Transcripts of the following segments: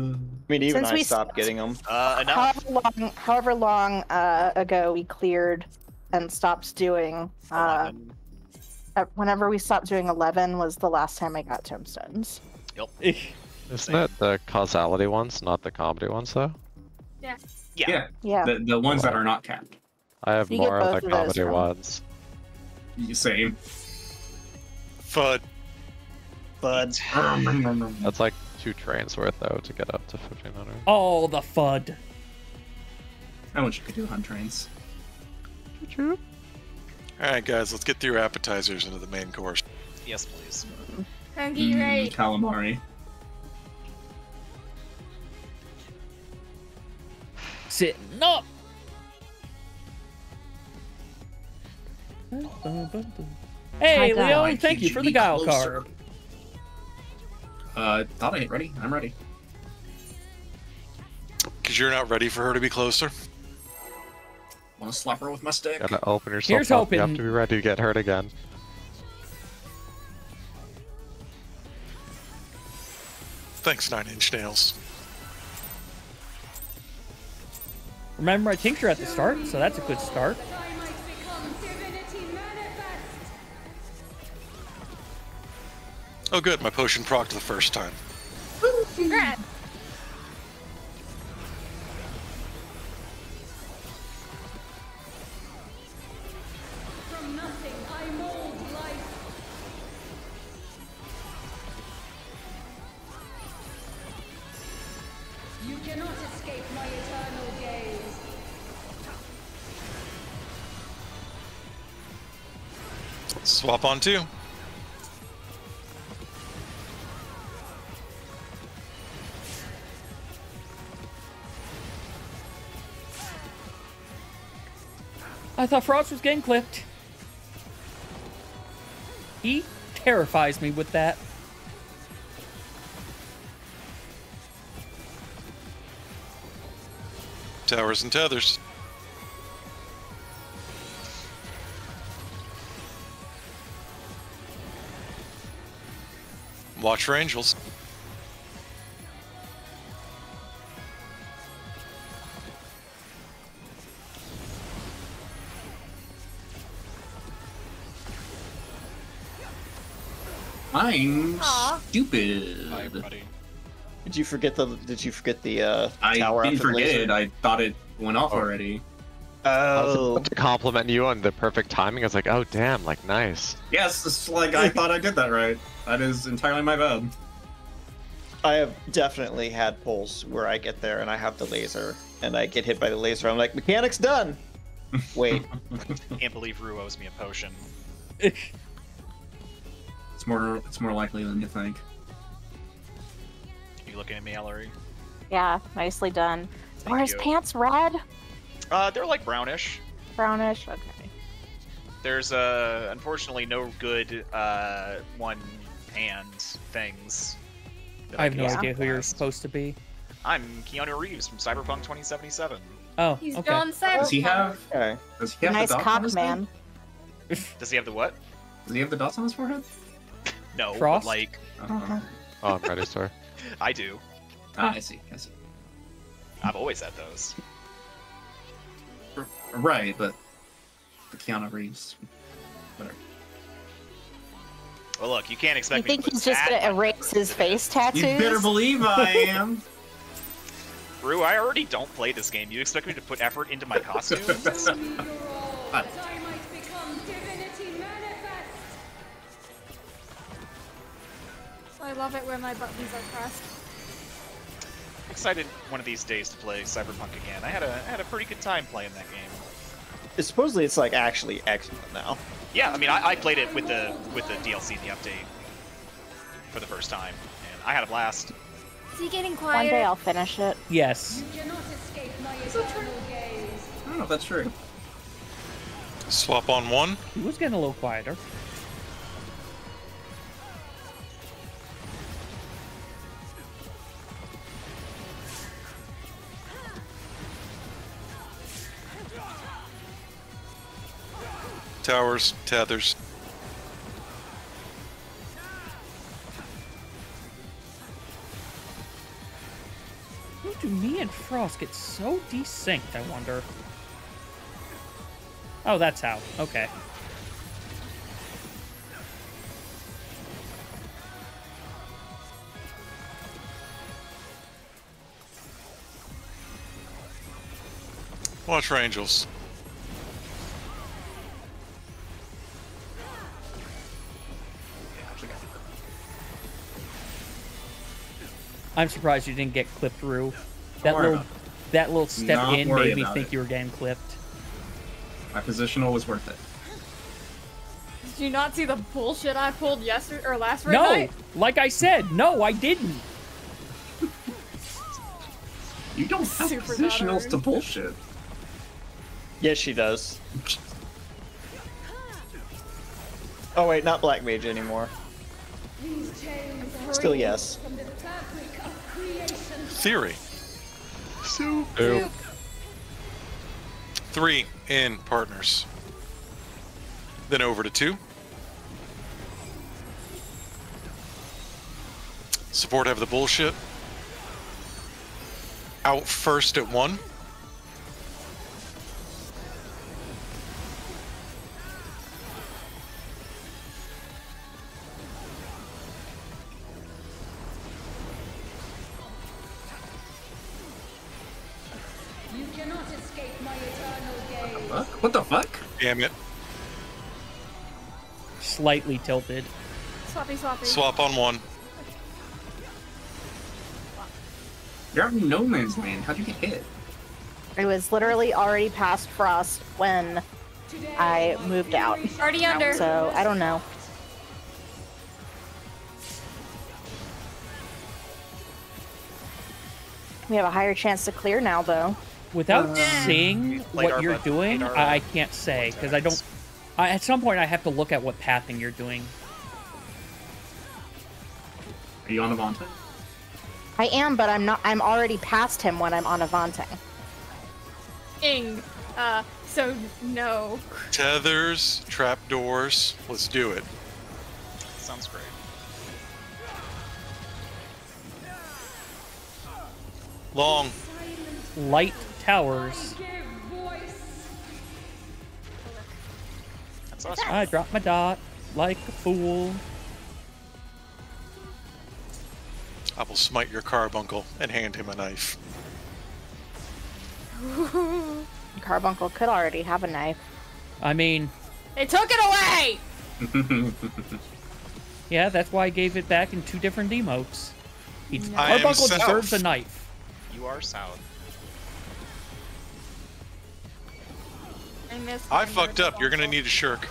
I mean, even Since I we stopped getting them. Uh, enough. However long, however long uh, ago we cleared and stopped doing. Uh, uh, whenever we stopped doing 11 was the last time I got tombstones. Yep. Isn't it the causality ones, not the comedy ones, though? Yeah. Yeah, Yeah. the the ones that are not capped. I have You get more of the of comedy from- ones. Same. Fud. But That's like two trains worth, though, to get up to 1500. Oh, the FUD. I wish you could do hunt trains. True. All right, guys, let's get through appetizers into the main course. Yes, please. Hungry, Mm, right? Calamari. Sitting up. Hey, God. Leo, thank you for the KGB guile card. Uh, thought I hit ready. I'm ready. Because you're not ready for her to be closer. Want to slap her with my stick? Gotta open yourself Here's up. You have to be ready to get hurt again. Thanks, Nine Inch Nails. Remember, I tincture at the start, so that's a good start. Oh, good. My potion procced the first time. Congrats. From nothing, I mold life. You cannot escape my eternal gaze. Swap on two. I thought Frost was getting clipped. He terrifies me with that. Towers and tethers. Watch for angels. I'm Aw. stupid. Bye, buddy. did you forget the? Did you forget the uh, I tower didn't after the forget laser? it. I thought it went off Oh. already. I was Oh, about to compliment you on the perfect timing. I was like, oh, damn, like, nice. Yes, it's like I thought I did that right. That is entirely my bad. I have definitely had pulls where I get there and I have the laser and I get hit by the laser. I'm like, mechanic's done. Wait, Can't believe Rue owes me a potion. It's more it's more likely than you think. Are you looking at me, Ellery? Yeah, nicely done. Thank Are his you. pants red? Uh, they're like brownish. Brownish? Okay. There's uh, unfortunately no good uh, one hand things. that I have no idea who you're supposed to be. I'm Keanu Reeves from Cyberpunk 2077. Oh, He's okay. John Cyberpunk. Does he have okay. does he have Nice the dots on his man. Does he have the what? Does he have the dots on his forehead? No, Frost? but like Uh, Oh, I'm ready, sir. I do. ah, I see. I see. I've always had those. Right, but the Keanu Reeves. Whatever. Well, look, you can't expect You me think to he's just gonna erase his face tattoos? You better believe I am. this. Rue, I already don't play this game. You expect me to put effort into my costumes? I love it when my buttons are pressed. excited one of these days to play Cyberpunk again. I had a I had a pretty good time playing that game. Supposedly it's like actually excellent now. Yeah, I mean, I, I played it with the with the DLC, the update, for the first time, and I had a blast. Is he getting One day I'll finish it. Yes. You cannot escape my eternal gaze. I don't know if that's true. Swap on one. He was getting a little quieter. Towers, tethers. How do me and Frost get so desynced, I wonder? Oh, that's how. Okay. Watch for angels. I'm surprised you didn't get clipped through. That little that little step Not in made me think it. you were getting clipped. My positional was worth it. Did you not see the bullshit I pulled yesterday or last raid No, night? like I said, no, I didn't. You don't have Super positionals to bullshit. Yes, she does. Oh wait, not Black Mage anymore. These chains are Still yes. Theory. Soup. Three in partners. Then over to two. Support have the bullshit. Out first at one. Damn it. Slightly tilted. Swappy, swappy. Swap on one. You're out in no man's land. How'd you get hit? I was literally already past Frost when I moved out. Already under. So I don't know. We have a higher chance to clear now, though. Without Uh, seeing what our you're bud- doing, I, I can't say because I don't. I, at some point, I have to look at what pathing you're doing. Are you on Avante? I am, but I'm not. I'm already past him when I'm on Avante. Ing. Uh, so no. Tethers, trapdoors. Let's do it. Sounds great. Long. Light towers. Give. That's us. I dropped my dot like a fool. I will smite your carbuncle and hand him a knife. Carbuncle could already have a knife. I mean, They took it away. yeah, that's why I gave it back in two different emotes. He, I Carbuncle deserves a knife. You are south. I missed. I fucked up. You're gonna need a shirk.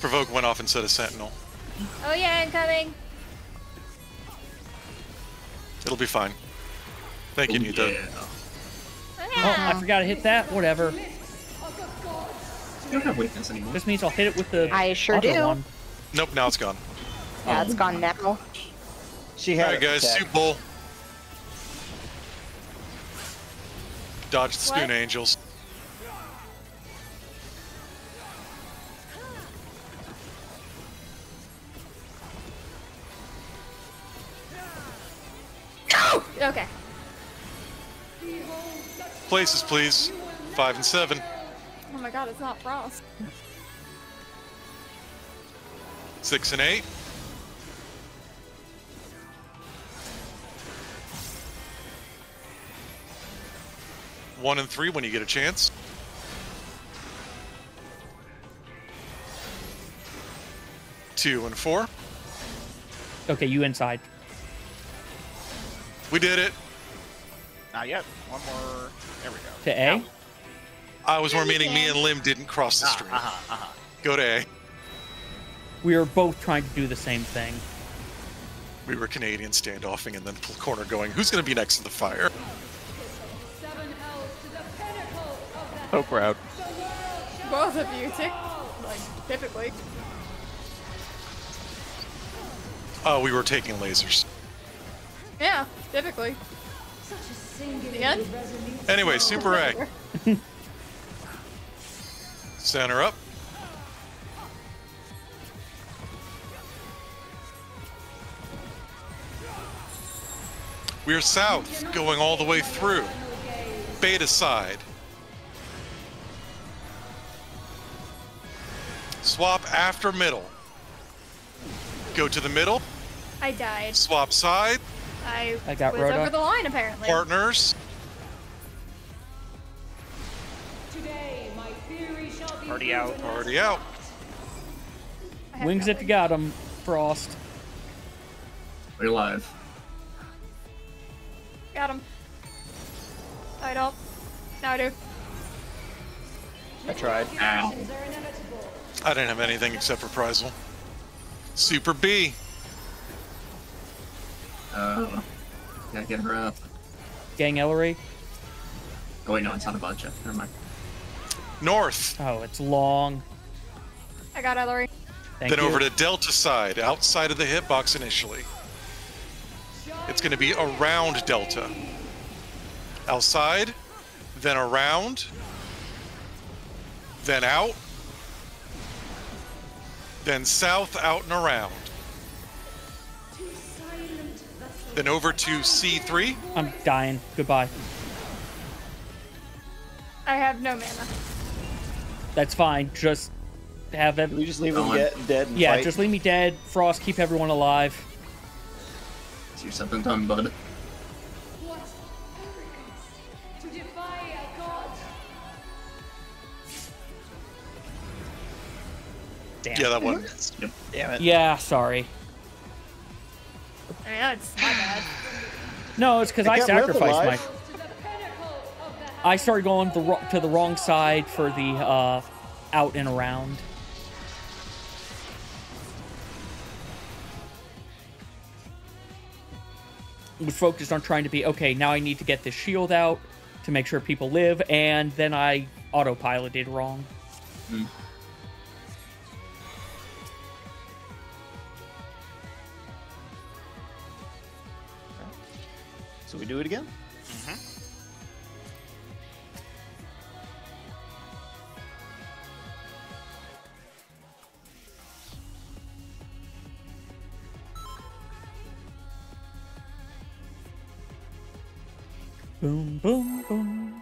Provoke went off and instead of sentinel. Oh yeah, incoming. It'll be fine. Thank you, Ooh, Nita. yeah. Oh, I forgot to hit that. Whatever. You don't have weakness anymore. This means I'll hit it with the I sure do. one. Nope, now it's gone. Oh. Yeah, it's gone now. She had Alright, guys, protect. soup bowl. Dodge the spoon What? angels. Okay. Places, please. Five and seven. Oh my god, it's not frost. Six and eight. One and three when you get a chance. Two and four. Okay, you inside. We did it. Not yet. One more. There we go. To A? Now. I was more meaning me and Lim didn't cross the Ah, stream. uh-huh, uh-huh. Go to A. We were both trying to do the same thing. We were Canadian standoffing and then pull corner going, who's going to be next to the fire? Seven hells to the pinnacle of the Poke route. Both of you, tick. Like typically. Oh, we were taking lasers. Yeah, typically. Such a singular Anyway, Super A. Center up. We're south, going all the way through. Beta side. Swap after middle. Go to the middle, I died. swap side, I, I got was Rhoda. over the line apparently. partners. Already out. Already out. I have Wings if you got them, Frost. We're alive. Got him. I don't. Now I do. I tried. Ow. I didn't have anything except reprisal. Super B. Uh, gotta get her up. Gang Ellery. Oh wait, no, it's not a budget. Never mind. North. Oh, it's long. I got Ellery. Thank then you. over to Delta side, outside of the hitbox initially. It's going to be around Delta. Outside, then around, then out, then south, out, and around. Then over to C3. I'm dying. Goodbye. I have no mana. That's fine. Just have We every. just leave them get dead and Yeah, fight. just leave me dead. Frost, keep everyone alive. See yourself done, bud. Damn. Yeah, that one. Yep. Damn it. Yeah, sorry. I mean, that's my bad. No, it's because I, I sacrificed my. I started going the, ro- to the wrong side for the uh, out and around. Was focused on trying to be okay. Now I need to get this shield out to make sure people live, and then I autopiloted wrong. So we do it again? Mm-hmm. Boom, boom, boom.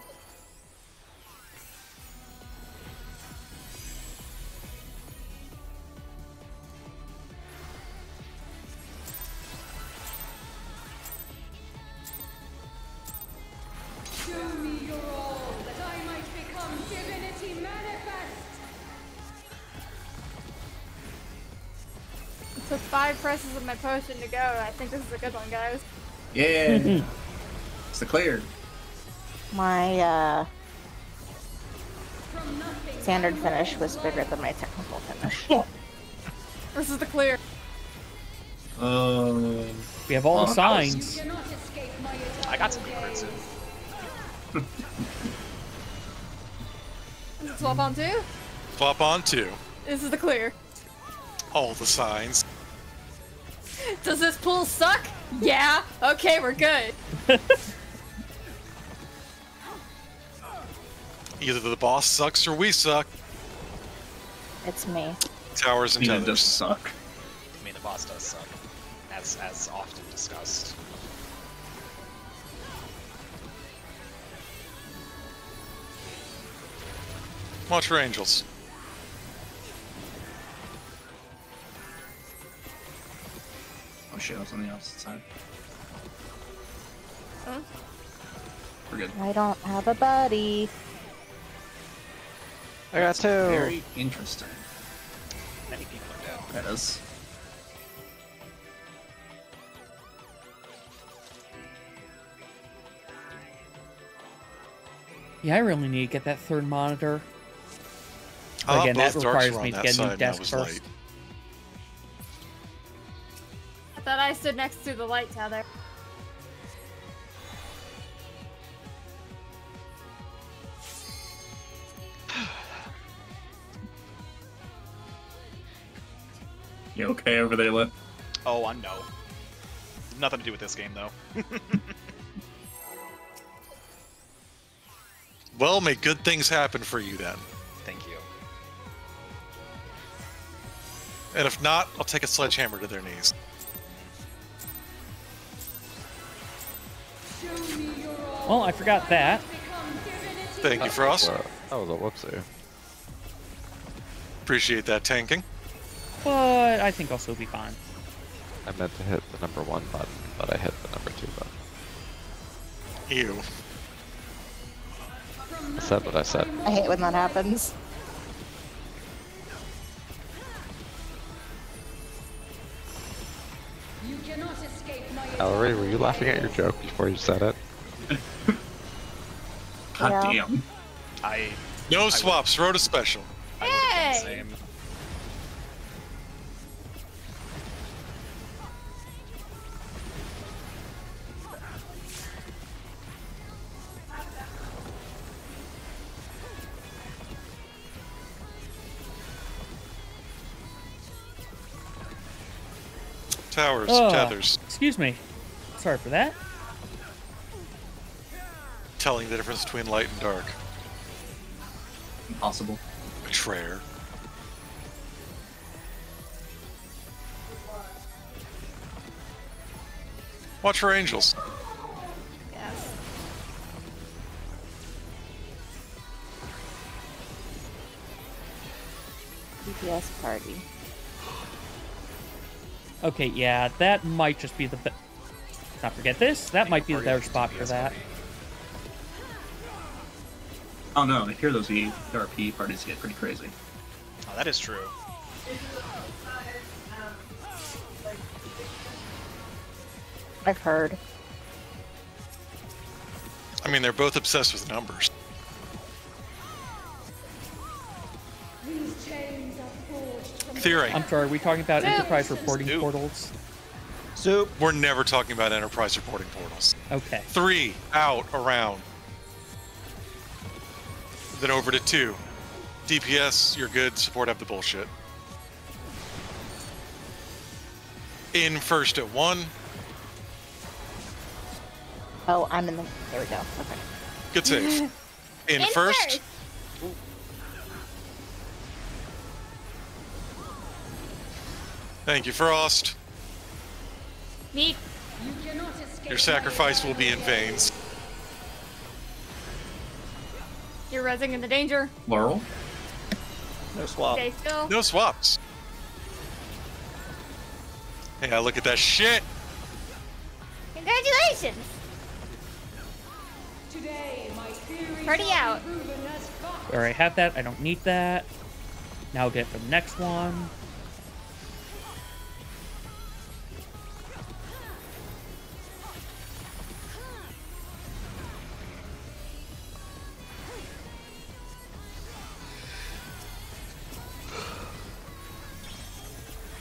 My potion to go. I think this is a good one, guys. Yeah. it's the clear. My uh, standard finish was bigger than my technical finish. This is the clear. Uh, We have all the signs. I got some good crits. Swap on two. Flop on two. This is the clear. All the signs. Does this pool suck? Yeah. Okay, we're good. Either the boss sucks or we suck. It's me. Towers and you tethers. just suck. I mean, the boss does suck, as as often discussed. Watch for angels. Oh shit, I was on the opposite side. Huh? We're good. I don't have a buddy. I got two. Very interesting. Many people are dead. That is. Yeah, I really need to get that third monitor. Ah, Again, that requires me to get a new side, desk first. light. Thought I stood next to the light tower. You okay over there, Lip? Oh, I know. Nothing to do with this game, though. Well, may good things happen for you then. Thank you. And if not, I'll take a sledgehammer to their knees. Well, I forgot that. Thank you, Frost. Uh, that was a whoopsie. Appreciate that tanking. But I think I'll still be fine. I meant to hit the number one button, but I hit the number two button. Ew. I said what I said. I hate when that happens. Ellery, were you laughing at your joke before you said it? God Yeah. damn. I No swaps. Wrote a special. I would have done the Hey! Same. Towers. Oh. Tethers. Excuse me. Sorry for that. Telling the difference between light and dark. Impossible. Betrayer. Watch for angels. Yes. DPS party. Okay, yeah, that might just be the. Be- Let's not forget this. That might be the better spot for that. Oh no, I hear those E- ERP parties get pretty crazy. Oh, that is true. I've heard. I mean, they're both obsessed with numbers. Theory. I'm sorry, are we talking about enterprise reporting Soup. portals? Soup. We're never talking about enterprise reporting portals. Okay. Three, out, around. Then over to two. DPS, you're good. Support have the bullshit. In first at one. Oh, I'm in the. There we go. Okay. Good save. In, In first. first. Thank you, Frost. Neat. Your sacrifice will be in vain. You're resing in the danger. Laurel? No swap. Stay still. No swaps. Hey, I look at that shit. Congratulations. Party out. All right, have that. I don't need that. Now get the next one.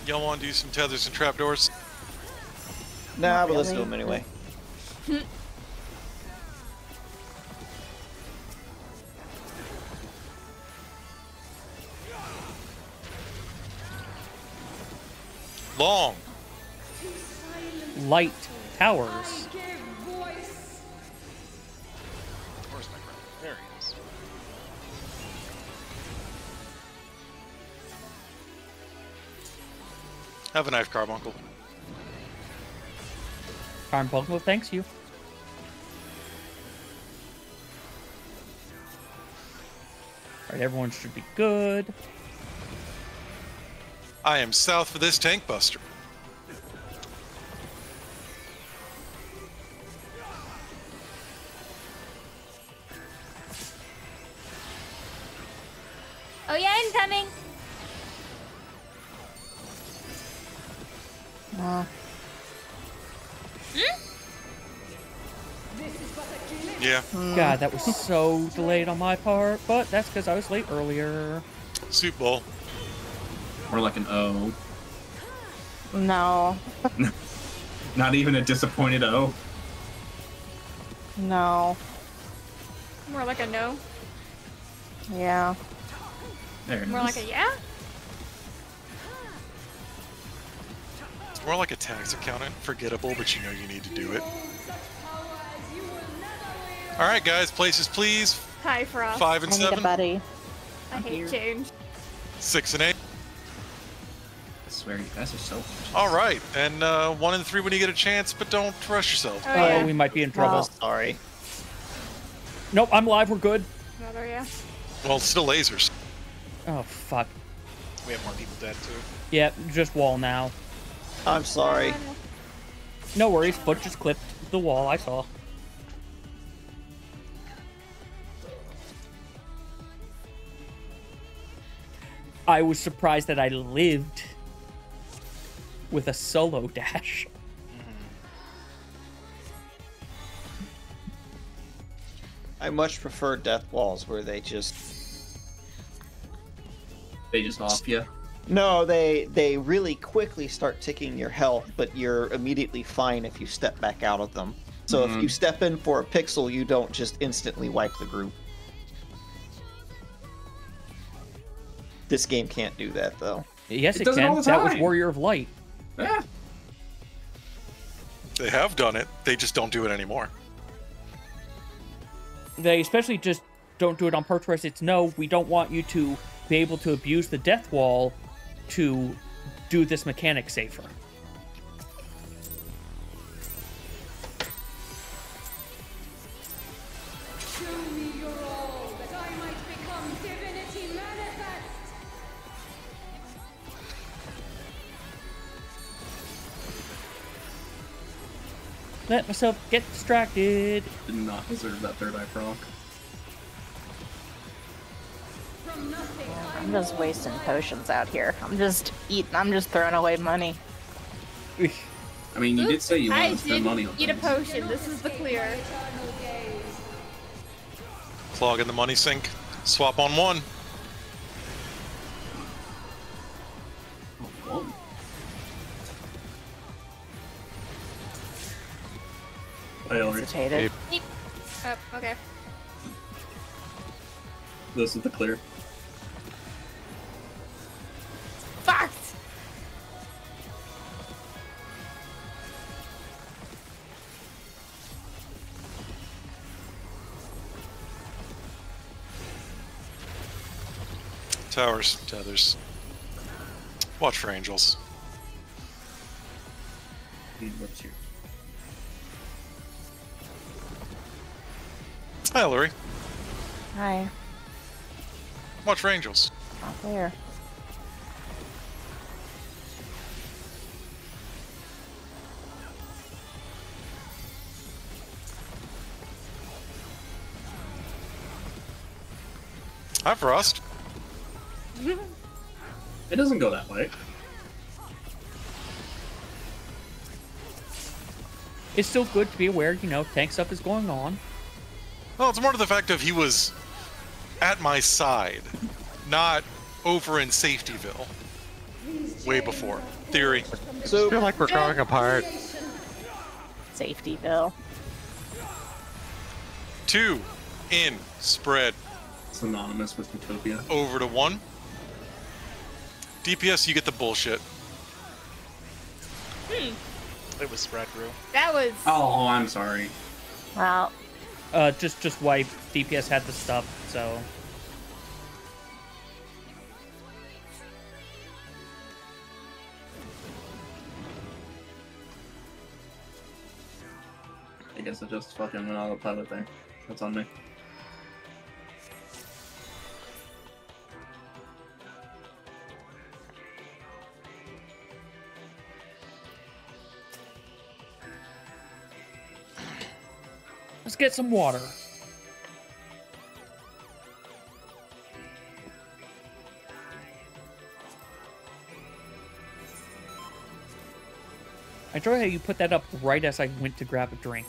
Y'all want to do some tethers and trapdoors? Nah, but let's do really. them anyway. Long. Light towers. Where's my friend? There he is. Have a knife, Carbuncle. Carbuncle, thanks you. Alright, everyone should be good. I am south for this tank buster. Was so delayed on my part, but that's because I was late earlier. Soup bowl. Or like an O. no. Not even a disappointed O. No. More like a no. Yeah. There it More is. like a yeah. It's more like a tax accountant. Forgettable, but you know you need to do it. All right, guys. Places, please. Hi, Frost. Five and I need a seven. buddy. I hate change. Six and eight. I swear, you guys are so. All right, and uh, one in three when you get a chance, but don't rush yourself. Oh, Oh, we might be in trouble. Well- Sorry. Nope, I'm live. We're good. Another, yeah. Well, still lasers. Oh fuck. We have more people dead too. Yeah, just wall now. I'm sorry. No worries. Foot just clipped the wall. I saw. I was surprised that I lived with a solo dash. I much prefer death walls where they just They just off you. no, they they really quickly start ticking your health, but you're immediately fine if you step back out of them. So if Mhm. you step in for a pixel, you don't just instantly wipe the group. This game can't do that though. Yes, It it, does it can. all the That was. Warrior of Light. Yeah. They have done it. They just don't do it anymore. They especially just don't do it on purpose. It's no, we don't want you to be able to abuse the death wall to do this mechanic safer. Let myself get distracted. Did not deserve that third eye frog. I I'm just wasting potions out here. I'm just eating. I'm just throwing away money. I mean, you did say you I wanted to spend did money on eat a potion. This is the clear. eternal. Clog in the money sink. Swap on one. Oh, whoa. Hey, Ellery, Hesitated. Oh, okay. this is the clear. Fucked! Towers, tethers. Watch for angels. What's here. Hi, Hillary. Hi. Watch for angels. Not there. Hi, Frost. It doesn't go that way. It's still good to be aware, you know, tank stuff is going on. Well, it's more to the fact of he was at my side, not over in Safetyville. Way before. Theory. So, I So feel like we're growing apart. Safetyville. Two. In. Spread. Synonymous with Utopia. Over to one. DPS, you get the bullshit. Hmm. It was spread, Rue. That was. Oh, I'm sorry. Well, Uh, just just why DPS had the stuff, so I guess I just fucking went on the pilot there. That's on me. Get some water. I enjoy how you put that up right as I went to grab a drink.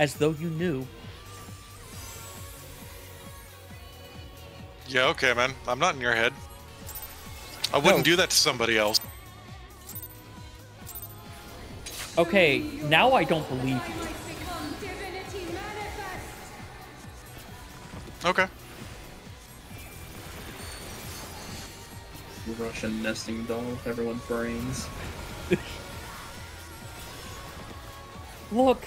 As though you knew. Yeah, okay, man. I'm not in your head. I wouldn't No. do that to somebody else. Okay, now I don't believe you. Might become divinity manifest. Okay. Russian nesting doll with everyone's brains. Look,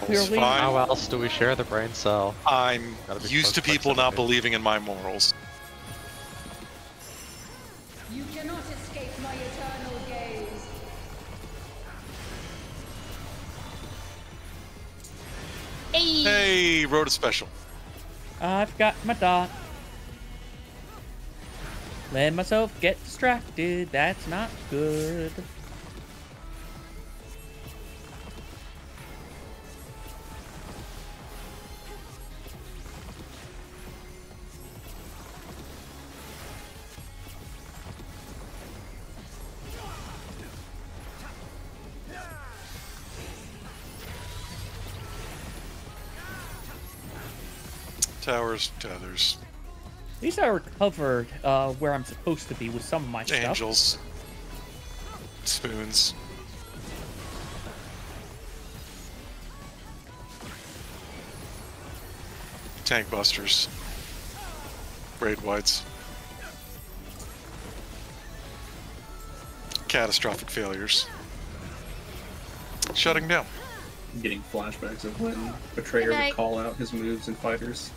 Clearly- How else do we share the brain cell? I'm used to people not believing in my morals. Special. I've got my dot. Let myself get distracted. That's not good. Towers, tethers, At least I recovered uh, where I'm supposed to be with some of my stuff. angels, spoons. Tank busters. Braid whites. Catastrophic failures. Shutting down. I'm getting flashbacks of when Betrayer would call out his moves and fighters.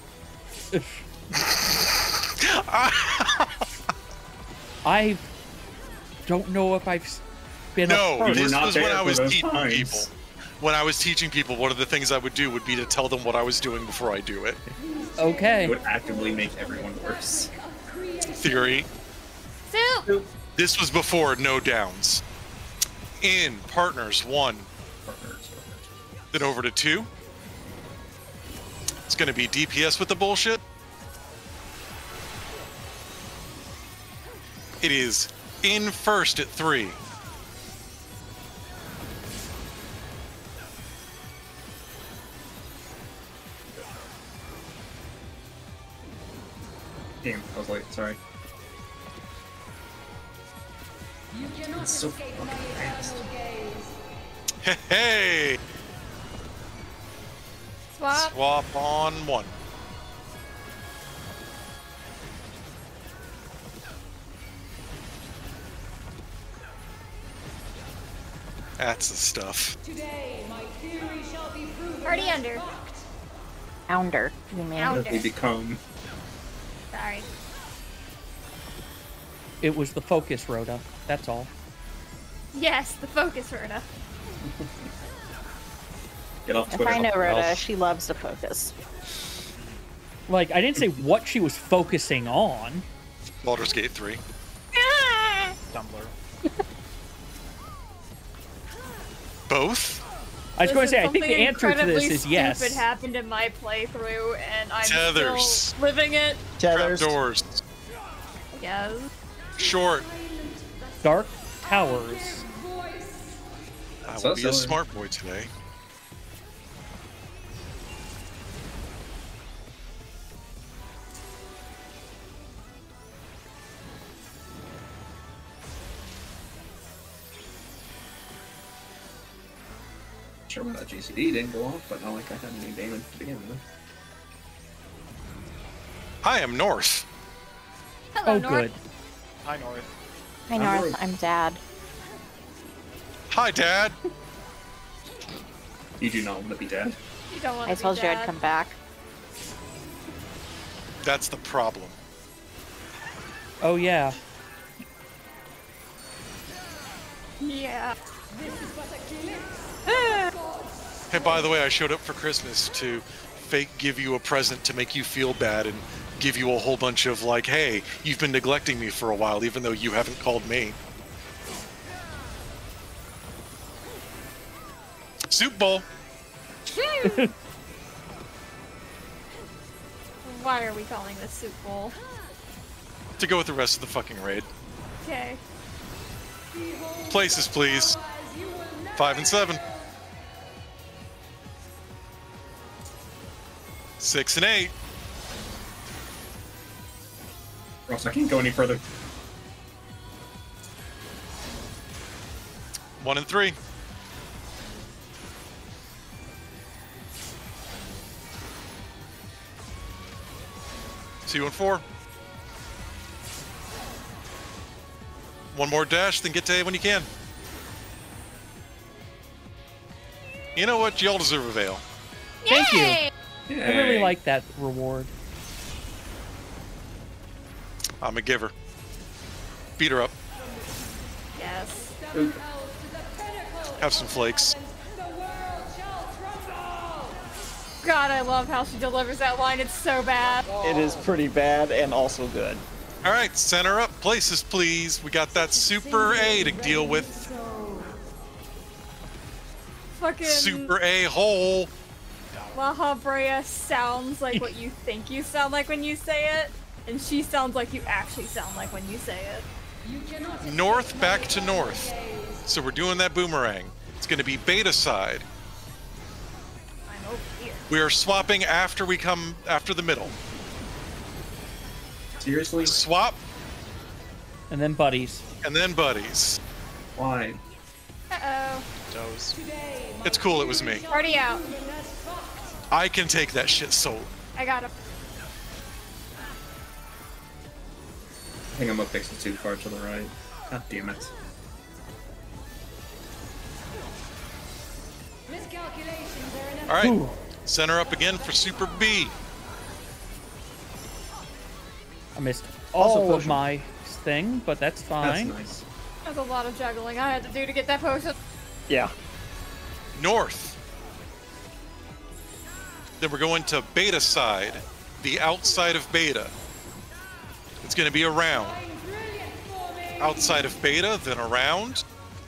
I don't know if I've been No, a part. This not was when I was teaching times. people. When I was teaching people, one of the things I would do would be to tell them what I was doing before I do it. It Okay. would actively make everyone worse. Theory. Soup! This was before no downs. In partners one, Partners. then over to two. It's going to be DPS with the bullshit. It is in first at three. Damn, I was late. Sorry. You cannot It's so fucking my fast. eternal gaze. Hey, hey! Swap. Swap on one. That's the stuff. Today, my theory shall be proven Already as under. fact. You mean? Pounder. They become Sorry. It was the focus, Rhoda. That's all. Yes, the focus Rhoda. get off If I know Rhoda, else? she loves to focus. Like, I didn't say what she was focusing on. Baldur's Gate 3. Ah! Tumblr. Both? I was going to say, I think the answer to this is yes. Stupid happened in my playthrough, and I'm Tethers. still living it. Tethers. Trapdoors. Yes. Short. Dark Towers. I will be a smart boy today. Sure, why that GCD didn't go off, but not like I had any damage to begin with. Hi, I am North. Hello, Oh, North. good. Hi, North. Hi, I'm North. Rhoda. I'm Dad. Hi, Dad. You do not want to be dead. You don't want I to told be you dad. I'd come back. That's the problem. Oh, yeah. Yeah. Hey, by the way, I showed up for Christmas to fake give you a present to make you feel bad and give you a whole bunch of like, hey, you've been neglecting me for a while, even though you haven't called me. Soup bowl. Why are we calling this soup bowl? To go with the rest of the fucking raid. Okay. Places, please. Five and seven. Six and eight. Ross, I can't go any further. One and three. Two and four. One more dash, then get to A when you can. You know what? Y'all deserve a veil. Thank you. Yay! I really like that reward. I'm a giver. Beat her up. Yes. Have some flakes. The world shall tremble. God, I love how she delivers that line. It's so bad. It is pretty bad and also good. All right, center up places, please. We got that Super A to deal with. Fucking Super A hole. Lahabrea sounds like what you think you sound like when you say it, and she sounds like you actually sound like when you say it. North back to north. So we're doing that boomerang. It's going to be beta side. I'm over here. We are swapping after we come after the middle. Seriously? Swap And then buddies. and then buddies. Why? Uh-oh. Doze. It's cool. It was me. Party out. I can take that shit solo. I got him. I think I'm gonna fix pixel too far to the right. God damn it. Miscalculations are All right, center up again for Super B. I missed also Oh, of my thing, but that's fine. That's fine. nice. That's a lot of juggling I had to do to get that potion. Yeah. North. Then we're going to beta side, the outside of beta. It's going to be around. Outside of beta, then around.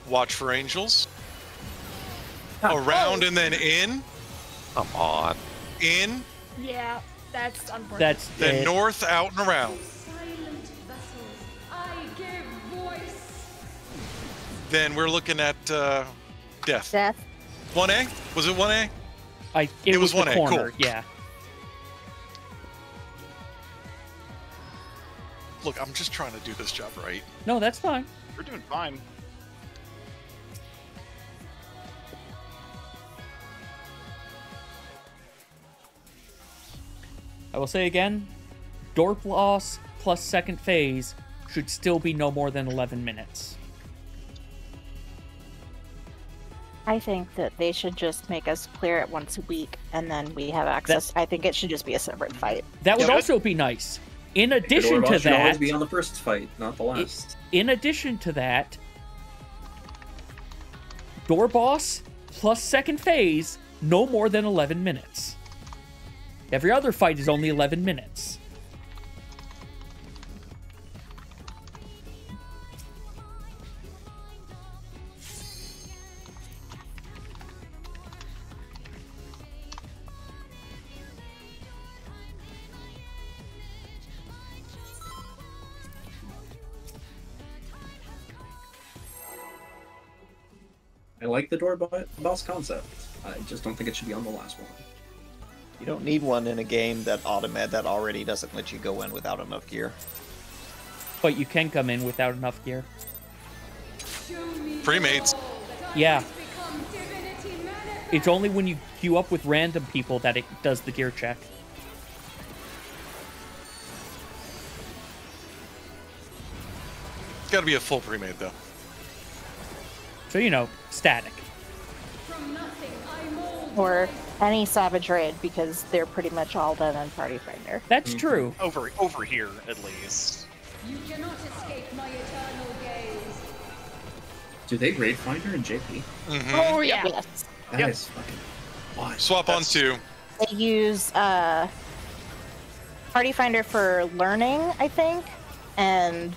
Watch for angels. Around and then in. Come on. In. Yeah, that's unfortunate. That's Then it. north, out and around. silent vessels. I give voice. Then we're looking at uh, death. Death. 1A? Was it 1A? I, it, It was, was the 1A, cool. corner. Yeah. Look, I'm just trying to do this job right. No, that's fine. We're doing fine. I will say again, door boss plus second phase should still be no more than 11 minutes. I think that they should just make us clear it once a week, and then we have access. I think it should just be a separate fight. That would Yeah. also be nice. In addition Fedorov to should always be on the first fight, not the last. in addition to that, door boss plus second phase, no more than 11 minutes. Every other fight is only 11 minutes. I like the door boss concept. I just don't think it should be on the last one. You don't need one in a game that automat that already doesn't let you go in without enough gear. But you can come in without enough gear. Pre-mates. Yeah, Become divinity manifest. it's only when you queue up with random people that it does the gear check. It's got to be a full pre-made though. So, you know, static. From nothing I mold. Or any Savage Raid, because they're pretty much all done on Party Finder. That's true. Over over here at least. You cannot escape my eternal gaze. Do they grade finder in JP? Oh yeah. Yes. That Yep. is fucking why? Swap on That's- two. They use uh, Party Finder for learning, I think, and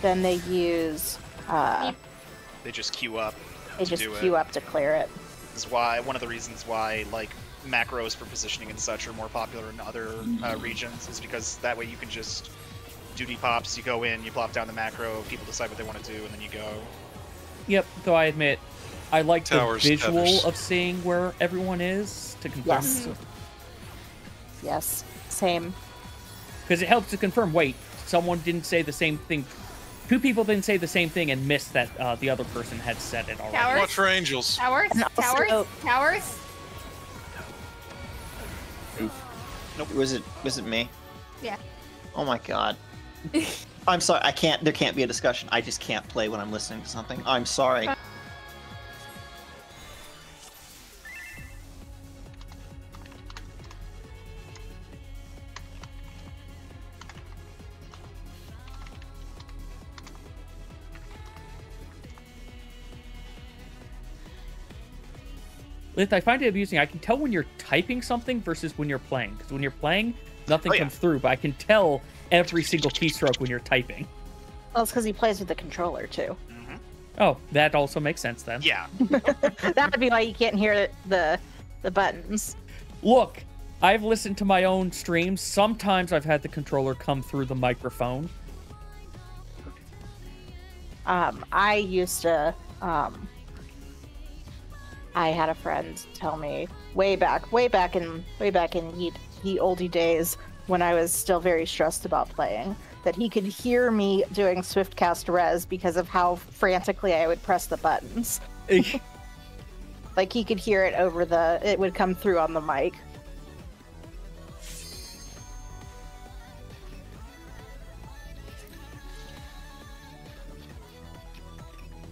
then they use uh, They just queue up. they to just do queue it. up to clear it. This is why one of the reasons why like macros for positioning and such are more popular in other uh, regions is because that way you can just duty pops. You go in, you plop down the macro. People decide what they want to do, and then you go. Yep, though I admit, I like Towers, the visual towers. of seeing where everyone is to confirm. Yes. Yes. Same. Because it helps to confirm, wait, someone didn't say the same thing. Two people didn't say the same thing and missed that uh, the other person had said it already. Towers? Watch for angels. Towers? And also- Towers? Towers? Was it was it me? Yeah. Oh my god. I'm sorry. I can't. There can't be a discussion. I just can't play when I'm listening to something. I'm sorry. I find it amusing. I can tell when you're typing something versus when you're playing. Because when you're playing, nothing Oh, yeah. comes through, but I can tell every single keystroke when you're typing. Well, it's because he plays with the controller too. Oh, that also makes sense then. Yeah. that would be why you can't hear the the buttons. Look, I've listened to my own streams. Sometimes I've had the controller come through the microphone. Um, I used to. Um, I had a friend tell me way back, way back in, way back in the, the oldie days when I was still very stressed about playing, that he could hear me doing Swiftcast Res because of how frantically I would press the buttons. Eh. Like he could hear it over the, it would come through on the mic.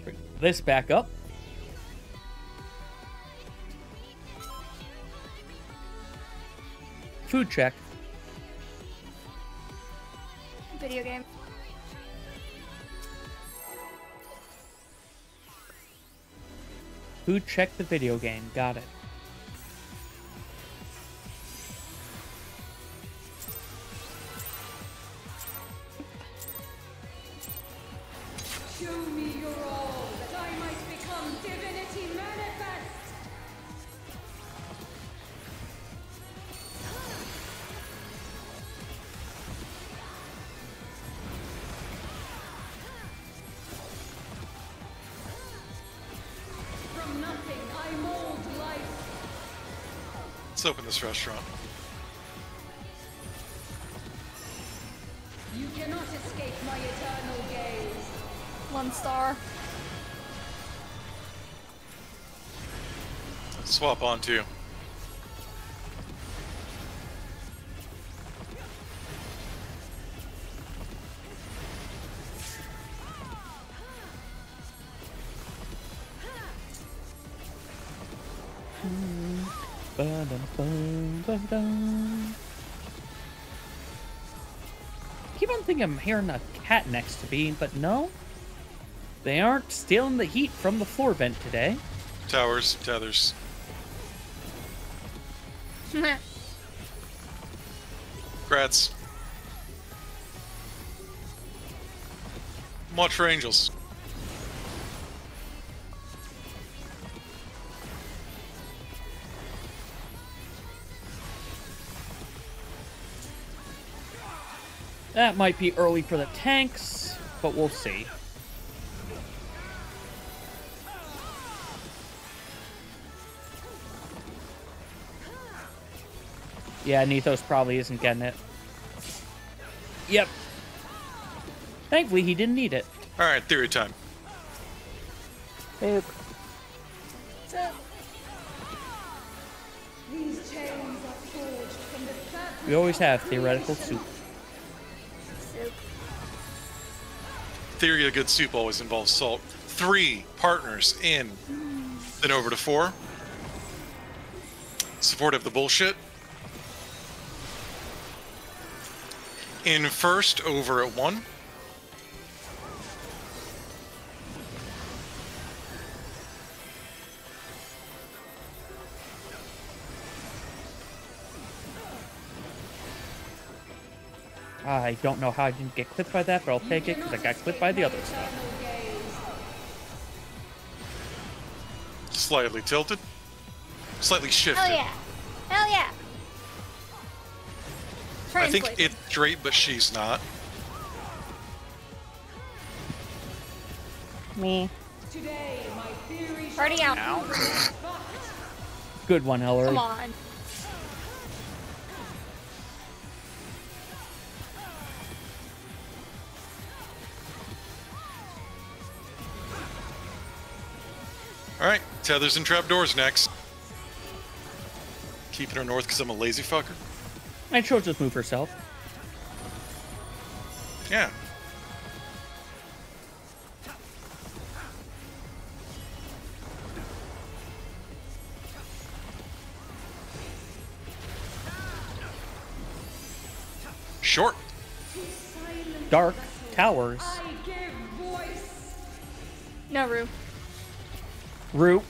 Bring this back up. Food check. Video game. Food check the video game. Got it. Show me Let's open this restaurant. You cannot escape my eternal gaze. One star. Swap on too. Ba-dum-bum-ba-dum. Keep on thinking I'm hearing a cat next to me, but no. They aren't stealing the heat from the floor vent today. Towers, tethers. Grats. Watch for angels. That might be early for the tanks, but we'll see. Yeah, Nethos probably isn't getting it. Yep. Thankfully, he didn't need it. All right, theory time. Boop. These chains are forged from the fabric We always have theoretical soup. Soup. Theory of good soup always involves salt. Three partners in, then over to four. Support of the bullshit. In first, over at one. I don't know how I didn't get clipped by that, but I'll take it because I got clipped by the other stuff. Slightly tilted. Slightly shifted. Hell yeah. Hell yeah. I think Translate. it's straight, but she's not. Me. today, my theory Already shall out. Good one, Ellery. Come on. Tethers and trapdoors next. Keeping her north because I'm a lazy fucker. And she'll just move herself. Yeah. Short. Dark towers. I give voice. No, Rue. Root.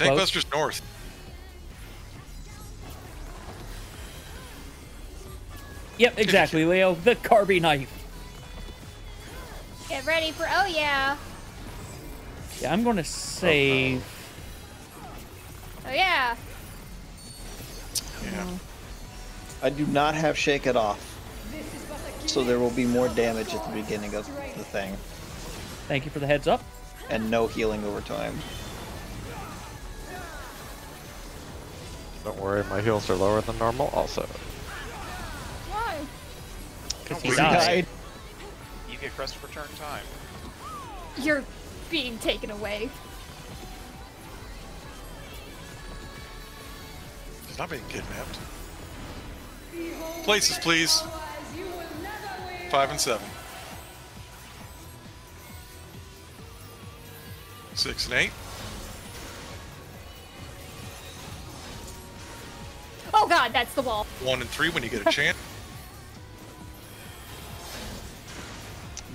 Stay Hey, too tank close. buster's north. Yep, exactly, Leo. The Carby knife. Get ready for oh yeah. Yeah, I'm gonna save. Oh yeah. Yeah. I do not have Shake It Off, so there will be more damage at the beginning of the thing, Thank you for the heads up. and no healing over time. Don't worry, my heals are lower than normal also. Why? Because oh, he died. Died. You get crest of return time. You're being taken away. He's not being kidnapped. Places, please. Five and seven. Six and eight. God, that's the wall. One and three when you get a chance.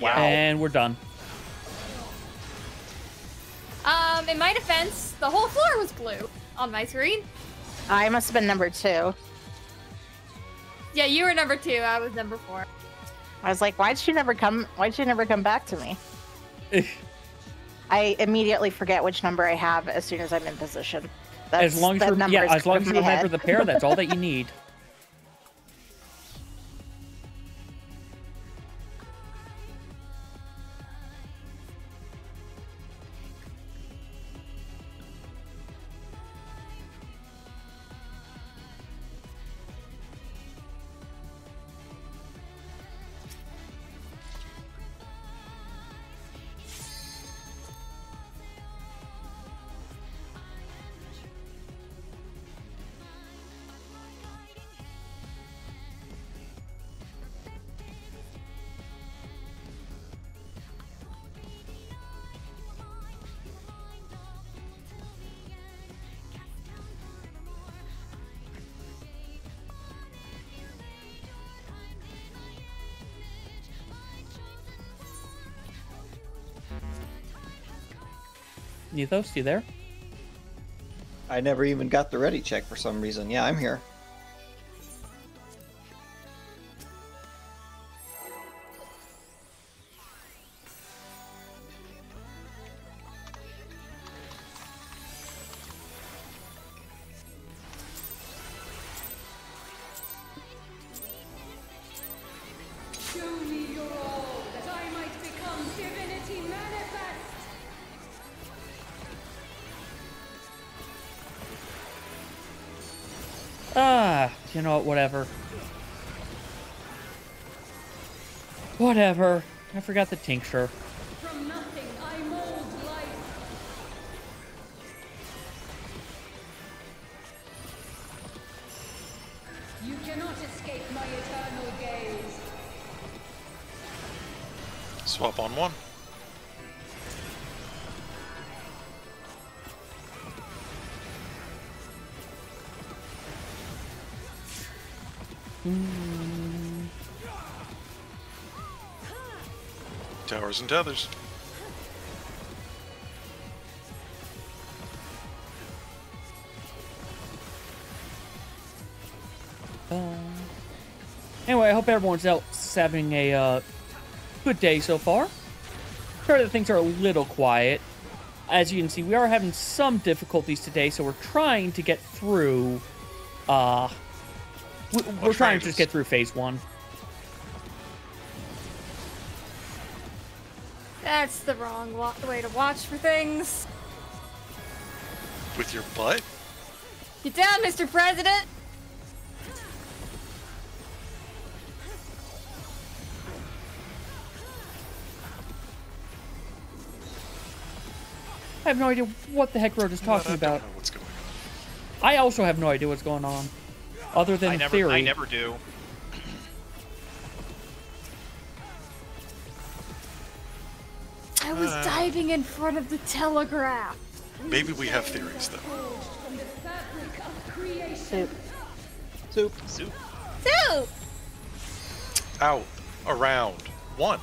Wow. And we're done. Um, in my defense, the whole floor was blue on my screen. I must have been number two. Yeah, you were number two. I was number four. I was like, why'd she never come? Why'd she never come back to me? I immediately forget which number I have as soon as I'm in position. That's, as long as that you yeah, as long as you remember head. the pair, that's all that you need. Nethos, you there? I never even got the ready check for some reason. Yeah, I'm here. What? Whatever. Whatever. I forgot the tincture. And tethers. Um, anyway, I hope everyone's else having a uh, good day so far. Sorry that things are a little quiet. As you can see, we are having some difficulties today, so we're trying to get through. Uh, we- we're trying to just get through phase one. That's the wrong wa- way to watch for things. With your butt? Get down, Mr. President. I have no idea what the heck Road is talking I about. don't know what's going on. I also have no idea what's going on, other than I never, theory. I never do. Was Uh. diving in front of the telegraph. Maybe we have theories though. From the fabric. Soup. Soup. Soup. Soup! Out, around, one.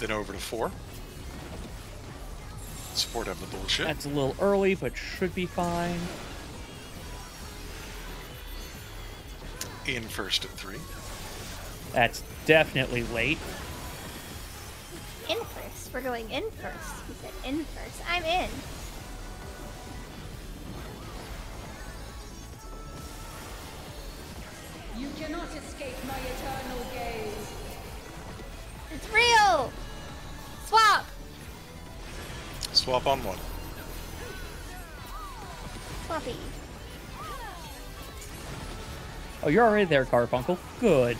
Then over to four. Support have the bullshit. That's a little early, but should be fine. In first at three. That's definitely late. In first. We're going in first. He said in first. I'm in. You cannot escape my eternal gaze. It's real! Swap! Swap on one. Swappy. Oh, you're already there, Garfunkel. Good.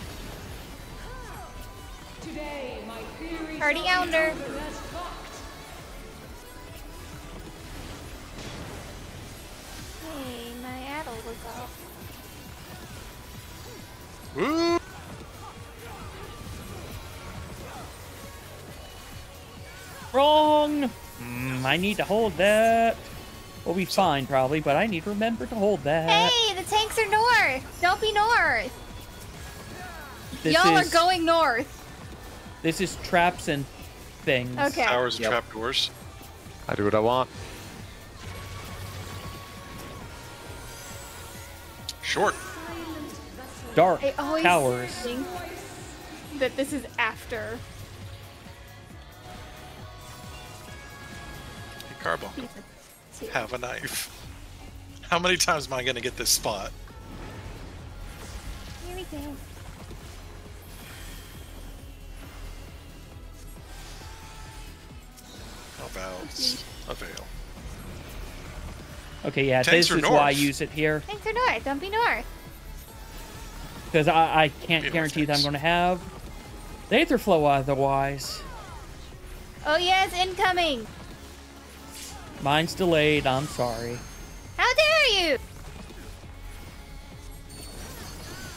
Today, my theories Party are ounder. Hey, my addle was off. Woo! Wrong! Mm, I need to hold that. We'll be fine, probably, but I need to remember to hold that. Hey, the tanks are north! Don't be north! Y'all are going north. This is traps and things. Okay. Towers and Yep. trapdoors. I do what I want. Short. Dark I always towers. think that this is after. Hey, Carbuncle. Have a knife. How many times am I gonna get this spot? Here we go. About a veil. Okay, yeah, Tanks this are is why I use it here. Tanks are north. Don't be north. Because I, I can't Be north guarantee that I'm going to have the Aether Flow otherwise. Oh yes, incoming! Mine's delayed, I'm sorry. How dare you!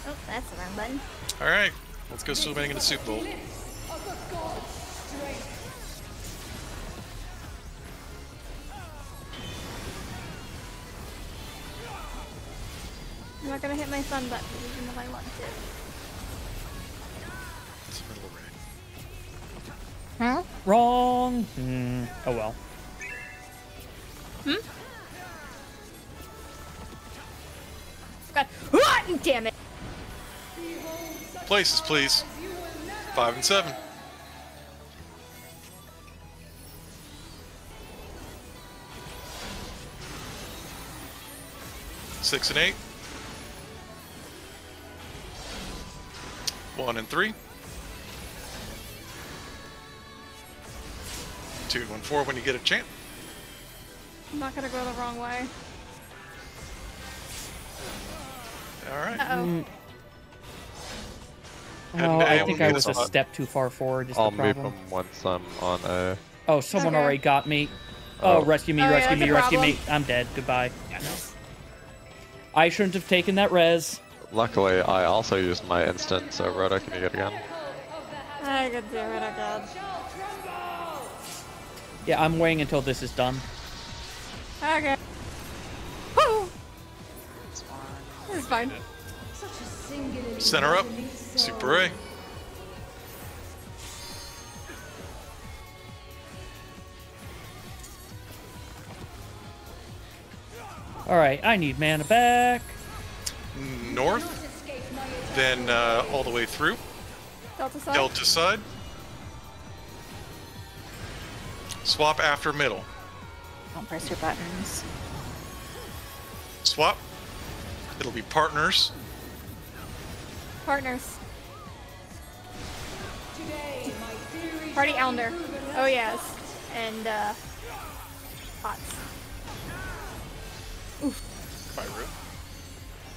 Oh, that's the wrong button. Alright, let's go swimming in a soup bowl. I'm not gonna hit my sun button even if I want to. It's middle of. Huh? Wrong. Hmm. Oh well. Hmm? God. What? Damn it! Places, please. Five and seven. Six and eight. One and three. Two and four when you get a chance. I'm not gonna go the wrong way. All right. Uh oh. And Oh, I I think I was a some- step too far forward. Is I'll the move problem? them once I'm on a. Oh, someone Okay. already got me. Oh, Oh. rescue me, Oh, rescue that's me, rescue problem. me. I'm dead. Goodbye. I shouldn't have taken that res. Luckily, I also used my instant, so Rhoda, can you get again? I could do it again. Yeah, I'm waiting until this is done. Okay. Woo! This is fine. Such a singularly Center up. unique. Super A. All right, I need mana back. North, Escape my eternal then uh, all the way through. Delta side. Delta side. Swap after middle. Don't press your buttons. Swap. It'll be partners. Partners. Today, my theories Party are Elder. Oh yes. And uh pots. By room.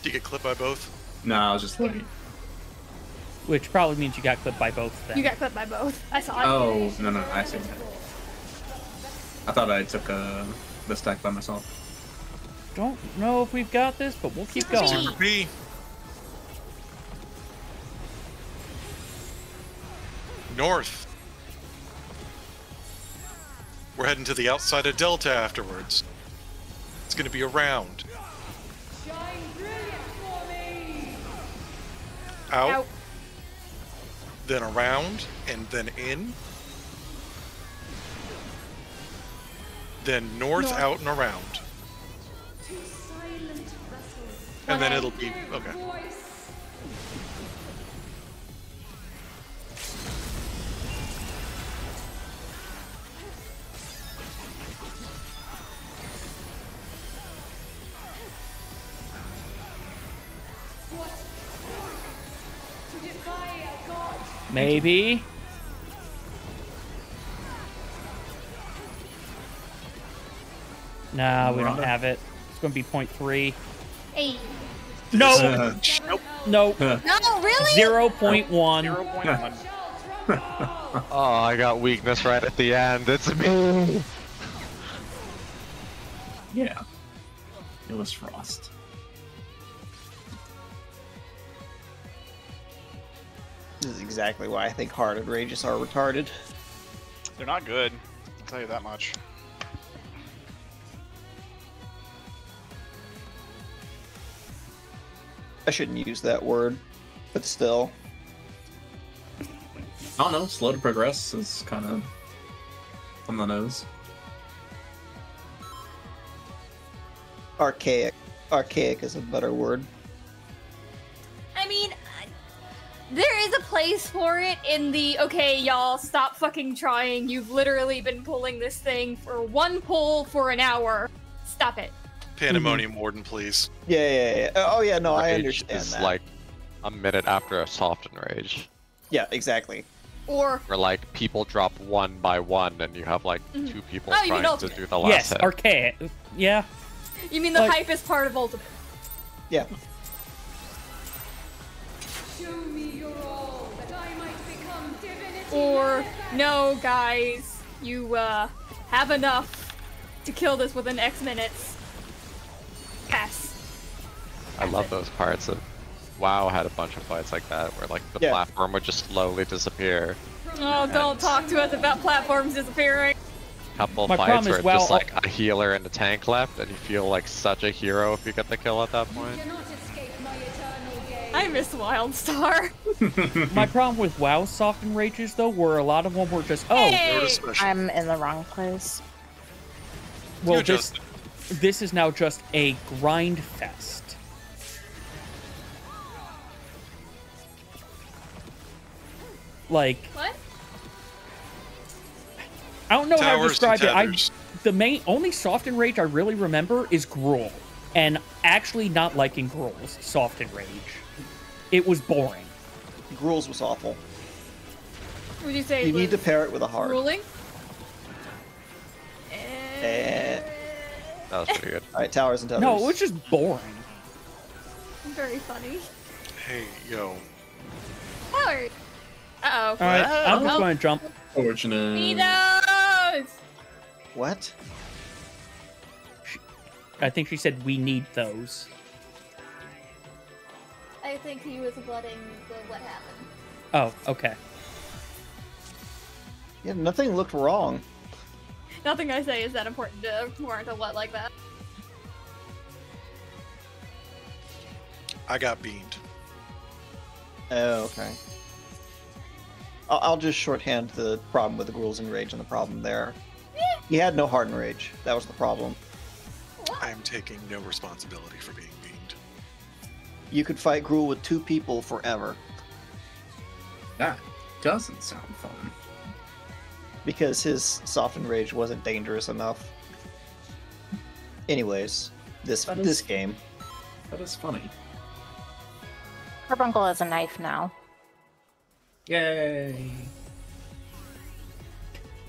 Do you get clipped by both? No, I was just like, Which probably means you got clipped by both then. You got clipped by both. I saw it. oh no no, I see. That. I thought I took uh, the stack by myself. Don't know if we've got this, but we'll keep going. Super B. North. We're heading to the outside of Delta afterwards. It's going to be around. Shine brilliant for me! Out, Out. then around, and then in. Then north, North. out, and around. To silent vessels. And then it'll be. Give Okay. Maybe. Nah, we don't have it. It's gonna be point three. Hey. No, Uh, Nope. no, No, really? zero point one. 0.1. Oh, I got weakness right at the end. It's me. yeah. It was Frost. This is exactly why I think hard enrages are retarded. They're not good. I'll tell you that much. I shouldn't use that word, but still. I don't know. Slow to progress is kind of on the nose. Archaic. Archaic is a better word. I mean, there is a place for it in the okay, y'all, stop fucking trying. You've literally been pulling this thing for one pull for an hour. Stop it. Pandemonium Warden, please. Yeah, yeah, yeah. Oh, yeah. No, I Rage understand is that. like a minute after a soft enrage, yeah, exactly. Or where like people drop one by one, and you have like Mhm. two people Oh, trying to do the last Yes, hit. archaic. Yeah, you mean the Like- hype is part of ultimate? Yeah. Show me your all, that I might become divinity. Or no, guys, you uh have enough to kill this within X minutes. Pass. I love those parts of WoW had a bunch of fights like that, where like the Yeah. platform would just slowly disappear. Oh, don't talk to us about platforms disappearing. Couple My fights where it's WoW just al- like a healer and a tank left, and you feel like such a hero if you get the kill at that point. I miss Wildstar. my problem with WoW soft enrages though, were a lot of them were just oh, Hey! I'm in the wrong place. well You this adjusted. this is now just a grind fest. Like What? I don't know how to Towers describe and it. I the main only soft enrage I really remember is Gruul, and actually not liking Gruul's and rage. It was boring. Gruul's was awful. Would you say You need to pair it with a heart. ruling? Eh. That was pretty good. All right, towers and towers. No, it was just boring. Very funny. Hey, yo. Howard. Uh oh. All right, I'm just going to jump. Fortunate. Neatos! What? I think she said we need those. I think he was letting the what happened. Oh, okay. Yeah, nothing looked wrong. Nothing I say is that important to warrant a what like that. I got beamed. Oh, okay. I'll, I'll just shorthand the problem with the Gruul's Enrage and the problem there. He had no hard enrage. That was the problem. I am taking no responsibility for being beamed. You could fight Gruul with two people forever That doesn't sound fun. because his soft enrage wasn't dangerous enough. Anyways, this That is- this game. That is funny. Carbuncle has a knife now. Yay!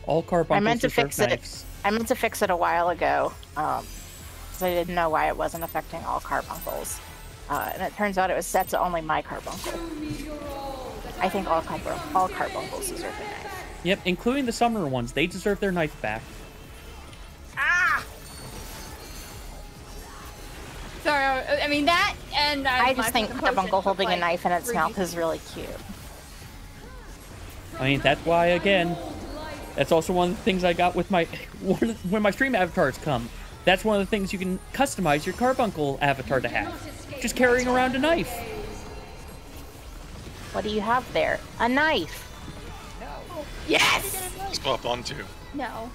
All carbuncles I meant to fix it. knives. I meant to fix it a while ago, um, because I didn't know why it wasn't affecting all carbuncles. Uh, and it turns out it was set to only my carbuncle. I think all carbun- all carbuncles deserve a knife. Yep, including the summoner ones. They deserve their knife back. Ah! Sorry, I I mean that and uh, I just think Carbuncle took, holding a knife in its mouth is really cute. I mean, that's why again, That's also one of the things I got with my when my stream avatars come. That's one of the things you can customize your Carbuncle avatar to have. Just carrying around a knife. What do you have there? A knife. No. Yes! Swap onto. No.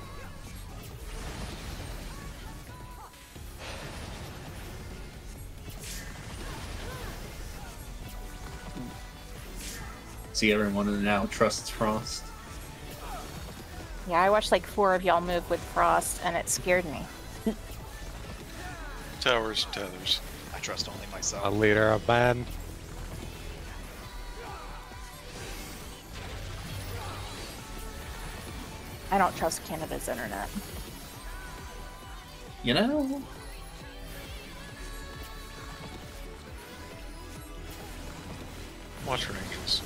See, everyone now trusts Frost. Yeah, I watched like four of y'all move with Frost, and it scared me. Towers, tethers. I trust only myself. A leader of band. I don't trust Canada's internet. You know? Watch your angels.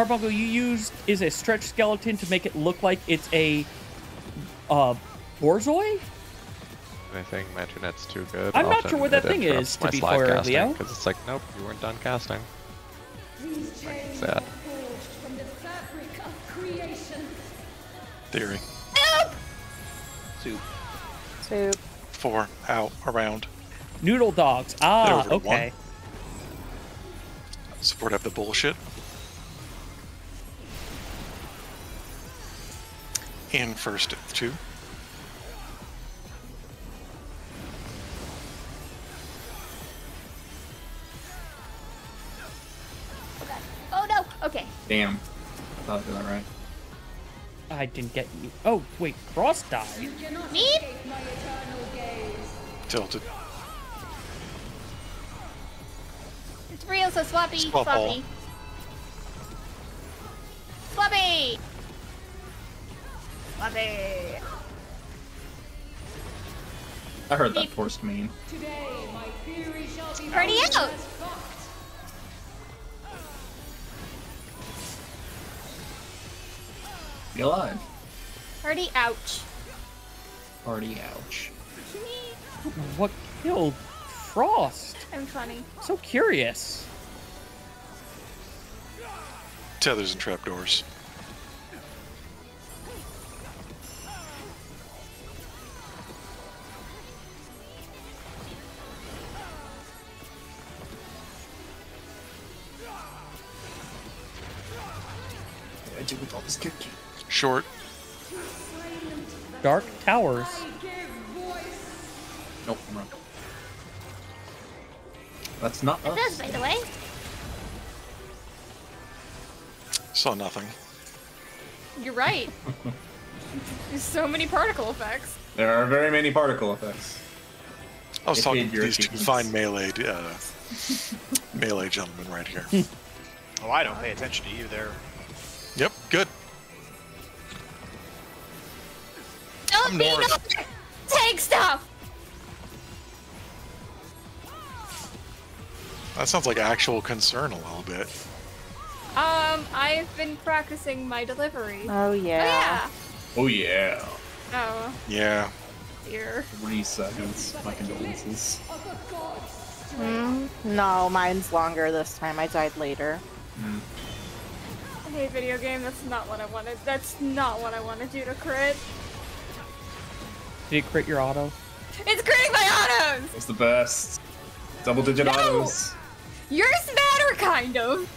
Carbuncle you used is a stretch skeleton to make it look like it's a uh Borzoi? I think Mansionet's too good. I'm not sure what that thing is, to be slide fair, casting, Leo. Because it's like, nope, you weren't done casting. These chains Sad. are forged from the fabric of creation. Theory. Soup. Soup. Four. Out. Around. Noodle dogs. Ah, over to okay. Support up the bullshit. In first two. Oh no. Okay. Damn. I thought I did that right. I didn't get you. Oh, wait, Frost died. Me? escape my eternal gaze. Tilted. It's real, so swappy, Swap swappy. Swappy! Swappy! I heard that forced mean. Today, my theory shall be Party out. as fact. Be alive. Party ouch. Party ouch. What killed Frost? I'm funny. So curious. Tethers and trapdoors. Short. Dark Towers. Nope, I'm wrong. That's not It us. does, by the way. Saw nothing. You're right. There's so many particle effects. There are very many particle effects. I was It talking to these two fine melee, uh, melee gentlemen right here. Oh, I don't pay attention to you there. yep, good. Don't I'm north. north. Take stuff. That sounds like actual concern a little bit. Um, I've been practicing my delivery. Oh yeah. Oh yeah. yeah. Oh yeah. Oh Yeah. dear. Three seconds. My condolences. Hmm? No, mine's longer this time. I died later. Hey, video game. That's not what I wanted. That's not what I wanted to do to crit. Did it crit your auto? It's critting my autos. It's the best. Double digit No! autos. Yours matter, kind of.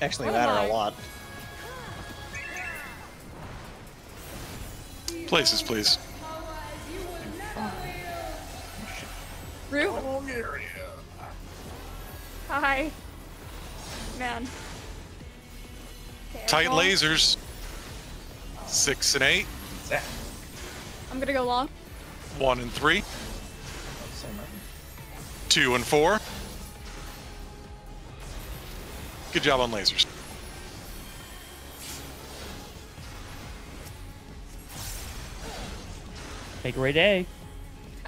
Actually, Oh matter my. a lot. Places, please. Rue. Hi. Man. Okay, Tight lasers. Six and eight. I'm gonna go long. One and three. Two and four. Good job on lasers. Take a great day.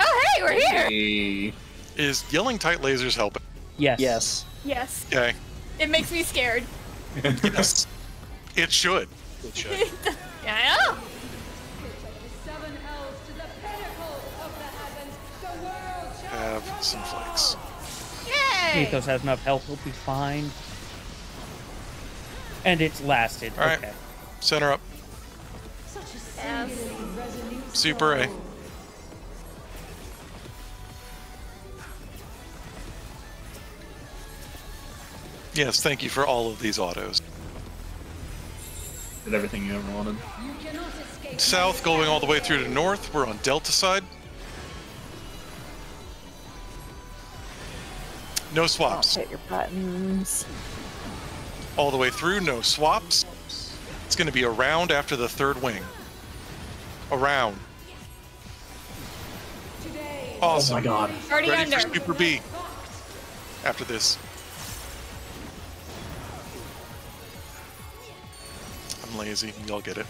Oh, hey, we're here. Hey. Is yelling tight lasers helping? Yes. Yes. Yes. Okay. It makes me scared. Yes. It should. It should. yeah, Have some flakes. Yay! Ethos has enough health. He'll be fine. And it's lasted. All right. Okay. Center up. Yes. Super A. Yes, thank you for all of these autos. Did everything you ever wanted. You. South going all the way through to north. We're on Delta side. No Don't swaps. hit your buttons. All the way through, no swaps. It's going to be around after the third wing. Around. Today, Awesome. Oh my god. Already Ready under. for Super B after this. I'm lazy. Y'all get it.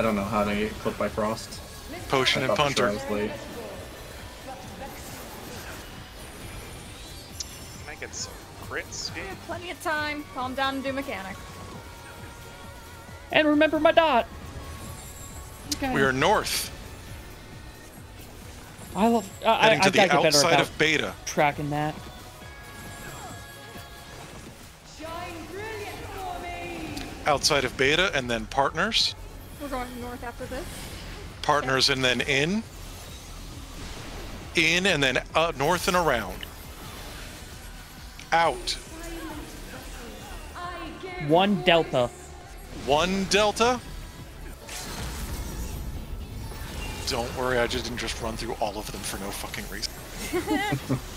I don't know how to get clipped by Frost. Potion I and thought sure I punter. Some crits, game? Plenty of time. Calm down and do mechanic. And remember my dot. Okay. We are north, I love. I, I, heading to I've the got to outside of Beta. tracking that. shine brilliant for me. Outside of Beta, and then partners. We're going north after this. Partners, and then in. In, and then uh, north and around. Out. One delta. One Delta. Don't worry, I just didn't just run through all of them for no fucking reason.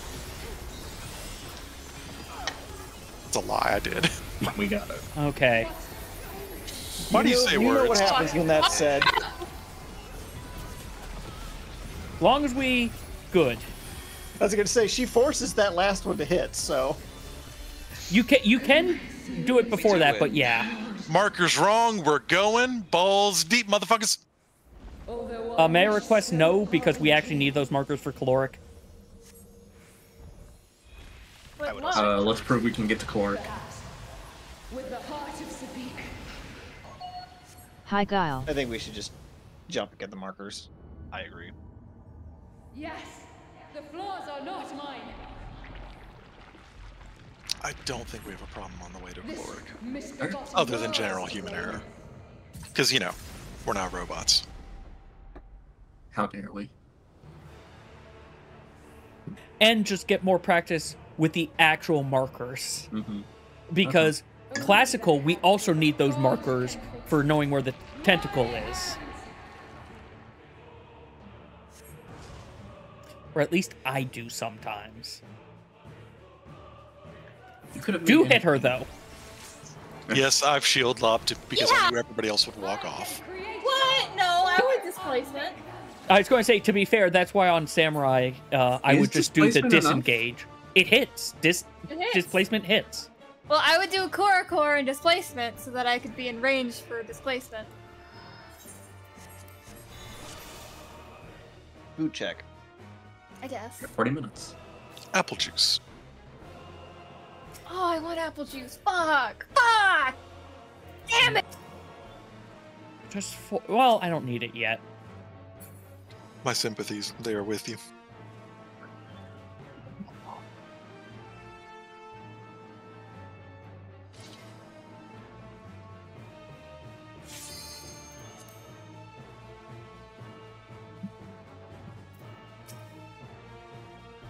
It's a lie, I did. We got it. Okay. Why do you know- say you know what happens when that's said. Long as we good. I was gonna say she forces that last one to hit, so You can you can do it before do that, it. but yeah. Markers wrong, we're going. Balls deep, motherfuckers. Uh, may I request no because we actually need those markers for caloric. Wait, would what? Uh, let's prove we can get to Caloric. with the heart of Sabik. Hi, Guile. I think we should just jump and get the markers. I agree. Yes, the flaws are not mine. I don't think we have a problem on the way to This caloric. Other than general human error. Because, you know, we're not robots. How dare we? And just get more practice with the actual markers. Mm-hmm. Because classical, we also need those markers for knowing where the tentacle is. Or at least I do sometimes. You could have Do hit her though. yes, I've shield lobbed it because Yeah. I knew everybody else would walk off. What? No, I would displacement. I was going to say, to be fair, that's why on Samurai, uh, I would just do the displacement enough? disengage. It hits. Dis- It hits. Displacement hits. Well, I would do a Core Core and displacement so that I could be in range for displacement. Boot check. I guess. 40 minutes. Apple juice. Oh, I want apple juice. Fuck. Fuck. Damn it. Just for, well, I don't need it yet. My sympathies, they are with you.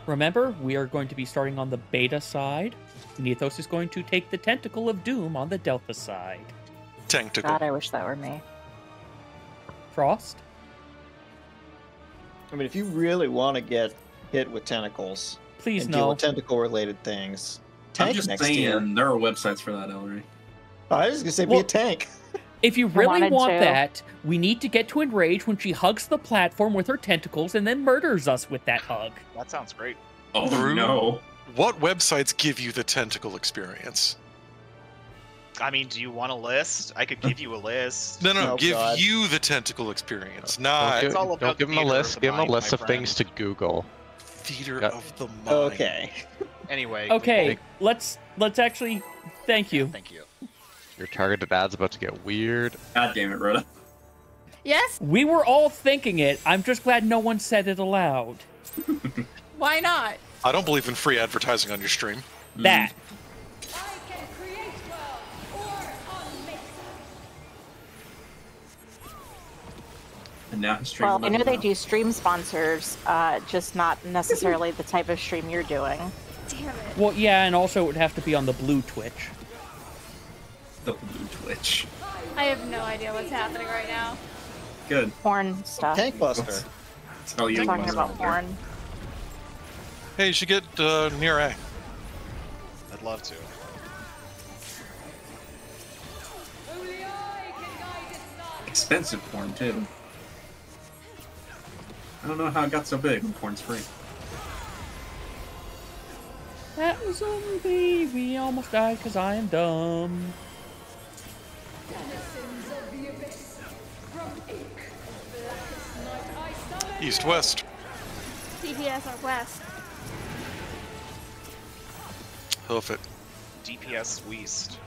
Remember, we are going to be starting on the beta side. Nethos is going to take the tentacle of doom on the delta side. Tentacle. God, I wish that were me. Frost? I mean, if you really want to get hit with tentacles Please and deal no. with tentacle-related things, tank I'm just next saying, year. there are websites for that, Ellery. Oh, I was gonna say be a tank. If you really want to. that, we need to get to enrage when she hugs the platform with her tentacles and then murders us with that hug. That sounds great. Oh Through- no. What websites give you the tentacle experience? I mean, do you want a list? I could give you a list. No, no, Oh, give God. you the tentacle experience, Don't give, it's all don't about give him a list. the Give him a list my of things to Google. Theater Got- of the mind. Okay. Anyway. Okay, let's let's actually. Thank you. Thank you. Your targeted ad's about to get weird. God damn it, Rhoda. Yes? We were all thinking it. I'm just glad no one said it aloud. Why not? I don't believe in free advertising on your stream. That. I can create worlds or unmake And now his stream Well, I know they do stream sponsors, uh, just not necessarily the type of stream you're doing. Damn it. Well, yeah, and also it would have to be on the blue Twitch. the blue Twitch. I have no idea what's happening right now. Good. Porn stuff. Tank Buster. Oh, you talking about porn. there. Porn. Hey, you should get uh, near A. I'd love to. Only I can guide its light. Expensive porn too. I don't know how it got so big when porn's free. That was a baby almost died because I am dumb. Denizens of the abyss. Hoof it. DPS West.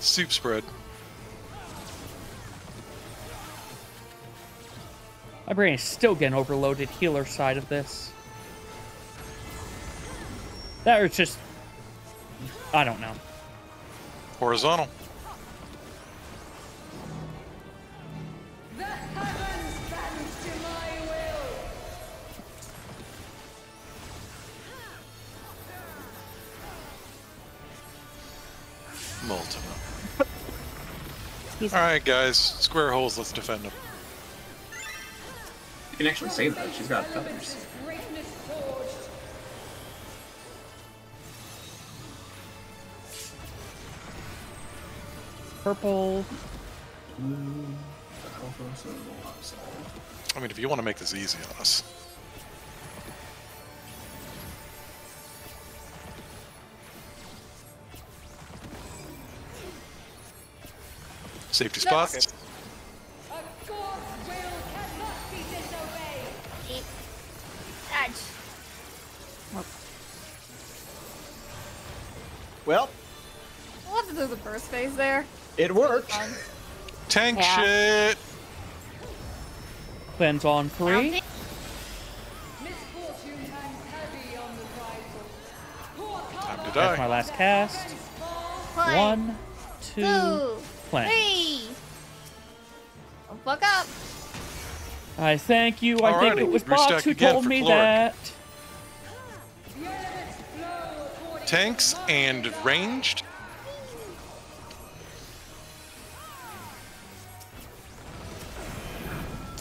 Soup spread. My brain is still getting overloaded healer side of this. That was just. I don't know. Horizontal. He's Alright, guys. Square holes. Let's defend them. You can actually say that. She's got feathers. Purple. Mm, I mean, if you want to make this easy on us. Safety spots. A god's will cannot be disobeyed. Eat. Dodge. Well, We'll have to do the burst phase there. it worked. Tank Yeah. shit. Cleanse on three. Misfortune hangs heavy on the prideful. Poor Time to die. That's my last cast. One, One, two, two, cleanse. three. I thank you. I think it was restack Box who told me Clark. that. The elements flow according Tanks and ranged.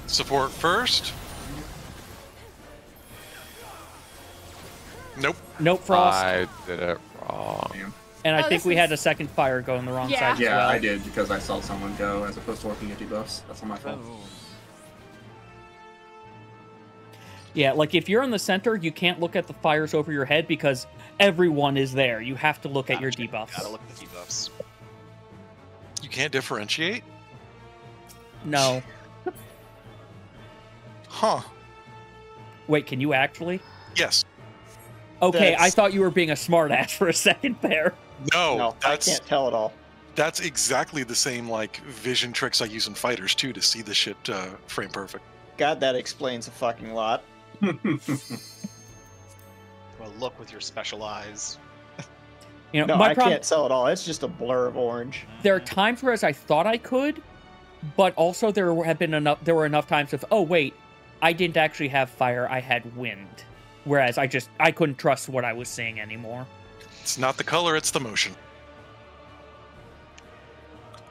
Support first. Nope. Nope, Frost. I did it wrong. Damn. and I Oh, think this we had a second fire go on the wrong Yeah. side as Yeah, well. I did because I saw someone go as opposed to working at debuffs. That's on my fault. Yeah, like if you're in the center, you can't look at the fires over your head because everyone is there. You have to look at your Gotta check- debuffs. Gotta look at the debuffs. You can't differentiate? No. Huh. Wait, can you actually? Yes. Okay, I thought you were being a smartass for a second there. No, no, I that's can't tell at all. that's exactly the same like vision tricks I use in fighters too to see the shit uh, frame perfect. God, that explains a fucking lot. Well, look with your special eyes. You know, No, my I problem. can't tell at all. It's just a blur of orange. There are times where as I thought I could, but also there have been enough. There were enough times of oh wait, I didn't actually have fire. I had wind. Whereas I just I couldn't trust what I was seeing anymore. It's not the color, it's the motion.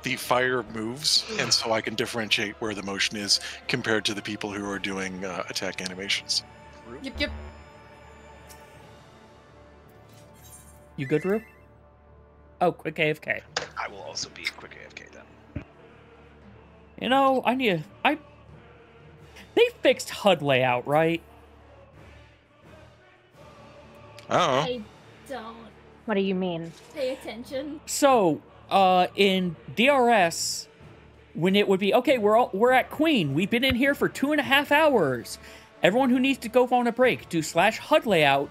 The fire moves, and so I can differentiate where the motion is compared to the people who are doing uh, attack animations. Yep, yep. You good, Rue? Oh, quick AFK. I will also be a quick AFK then. You know, I need. A, I. They fixed HUD layout, right? Oh, I don't What do you mean? pay attention. So, uh, in DRS, when it would be okay. We're all we're at Queen. We've been in here for two and a half hours. Everyone who needs to go on a break, do slash HUD layout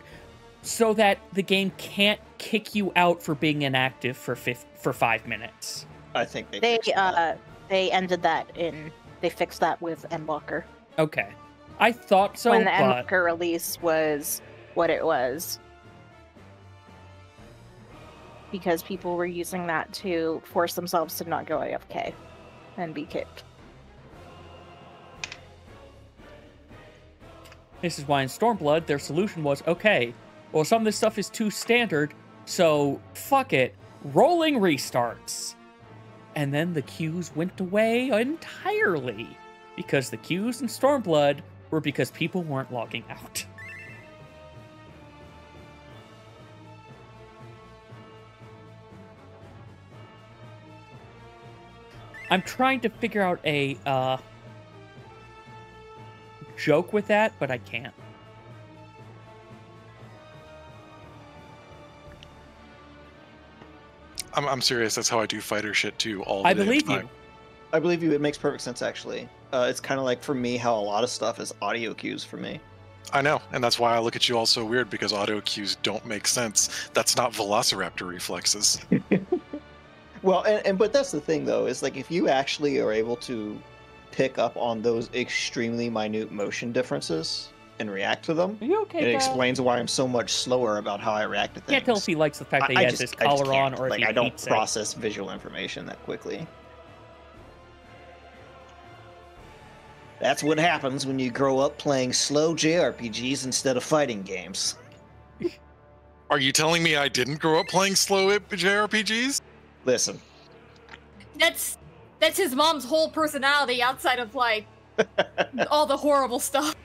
so that the game can't kick you out for being inactive for fif- for five minutes. I think they. They fixed that. uh they ended that in they fixed that with Endwalker. Okay, I thought so, when the but Endwalker release was what it was. Because people were using that to force themselves to not go AFK and be kicked. This is why in Stormblood, their solution was okay, well, some of this stuff is too standard, so fuck it, rolling restarts. And then the queues went away entirely because the queues in Stormblood were because people weren't logging out. I'm trying to figure out a uh, joke with that, but I can't. I'm, I'm serious. That's how I do fighter shit too. All the I believe time. you. I believe you. It makes perfect sense, actually. Uh, it's kind of like for me how a lot of stuff is audio cues for me. I know, and that's why I look at you all so weird because audio cues don't make sense. That's not Velociraptor reflexes. Well, and, and but that's the thing though is like if you actually are able to pick up on those extremely minute motion differences and react to them, Are you okay? it Dad? explains why I'm so much slower about how I react to things. Can't tell if he likes the fact that I- he I has just- his collar on can't. or if like he I don't hates it. process visual information that quickly. That's what happens when you grow up playing slow JRPGs instead of fighting games. Are you telling me I didn't grow up playing slow JRPGs? Listen, That's that's his mom's whole personality outside of like all the horrible stuff.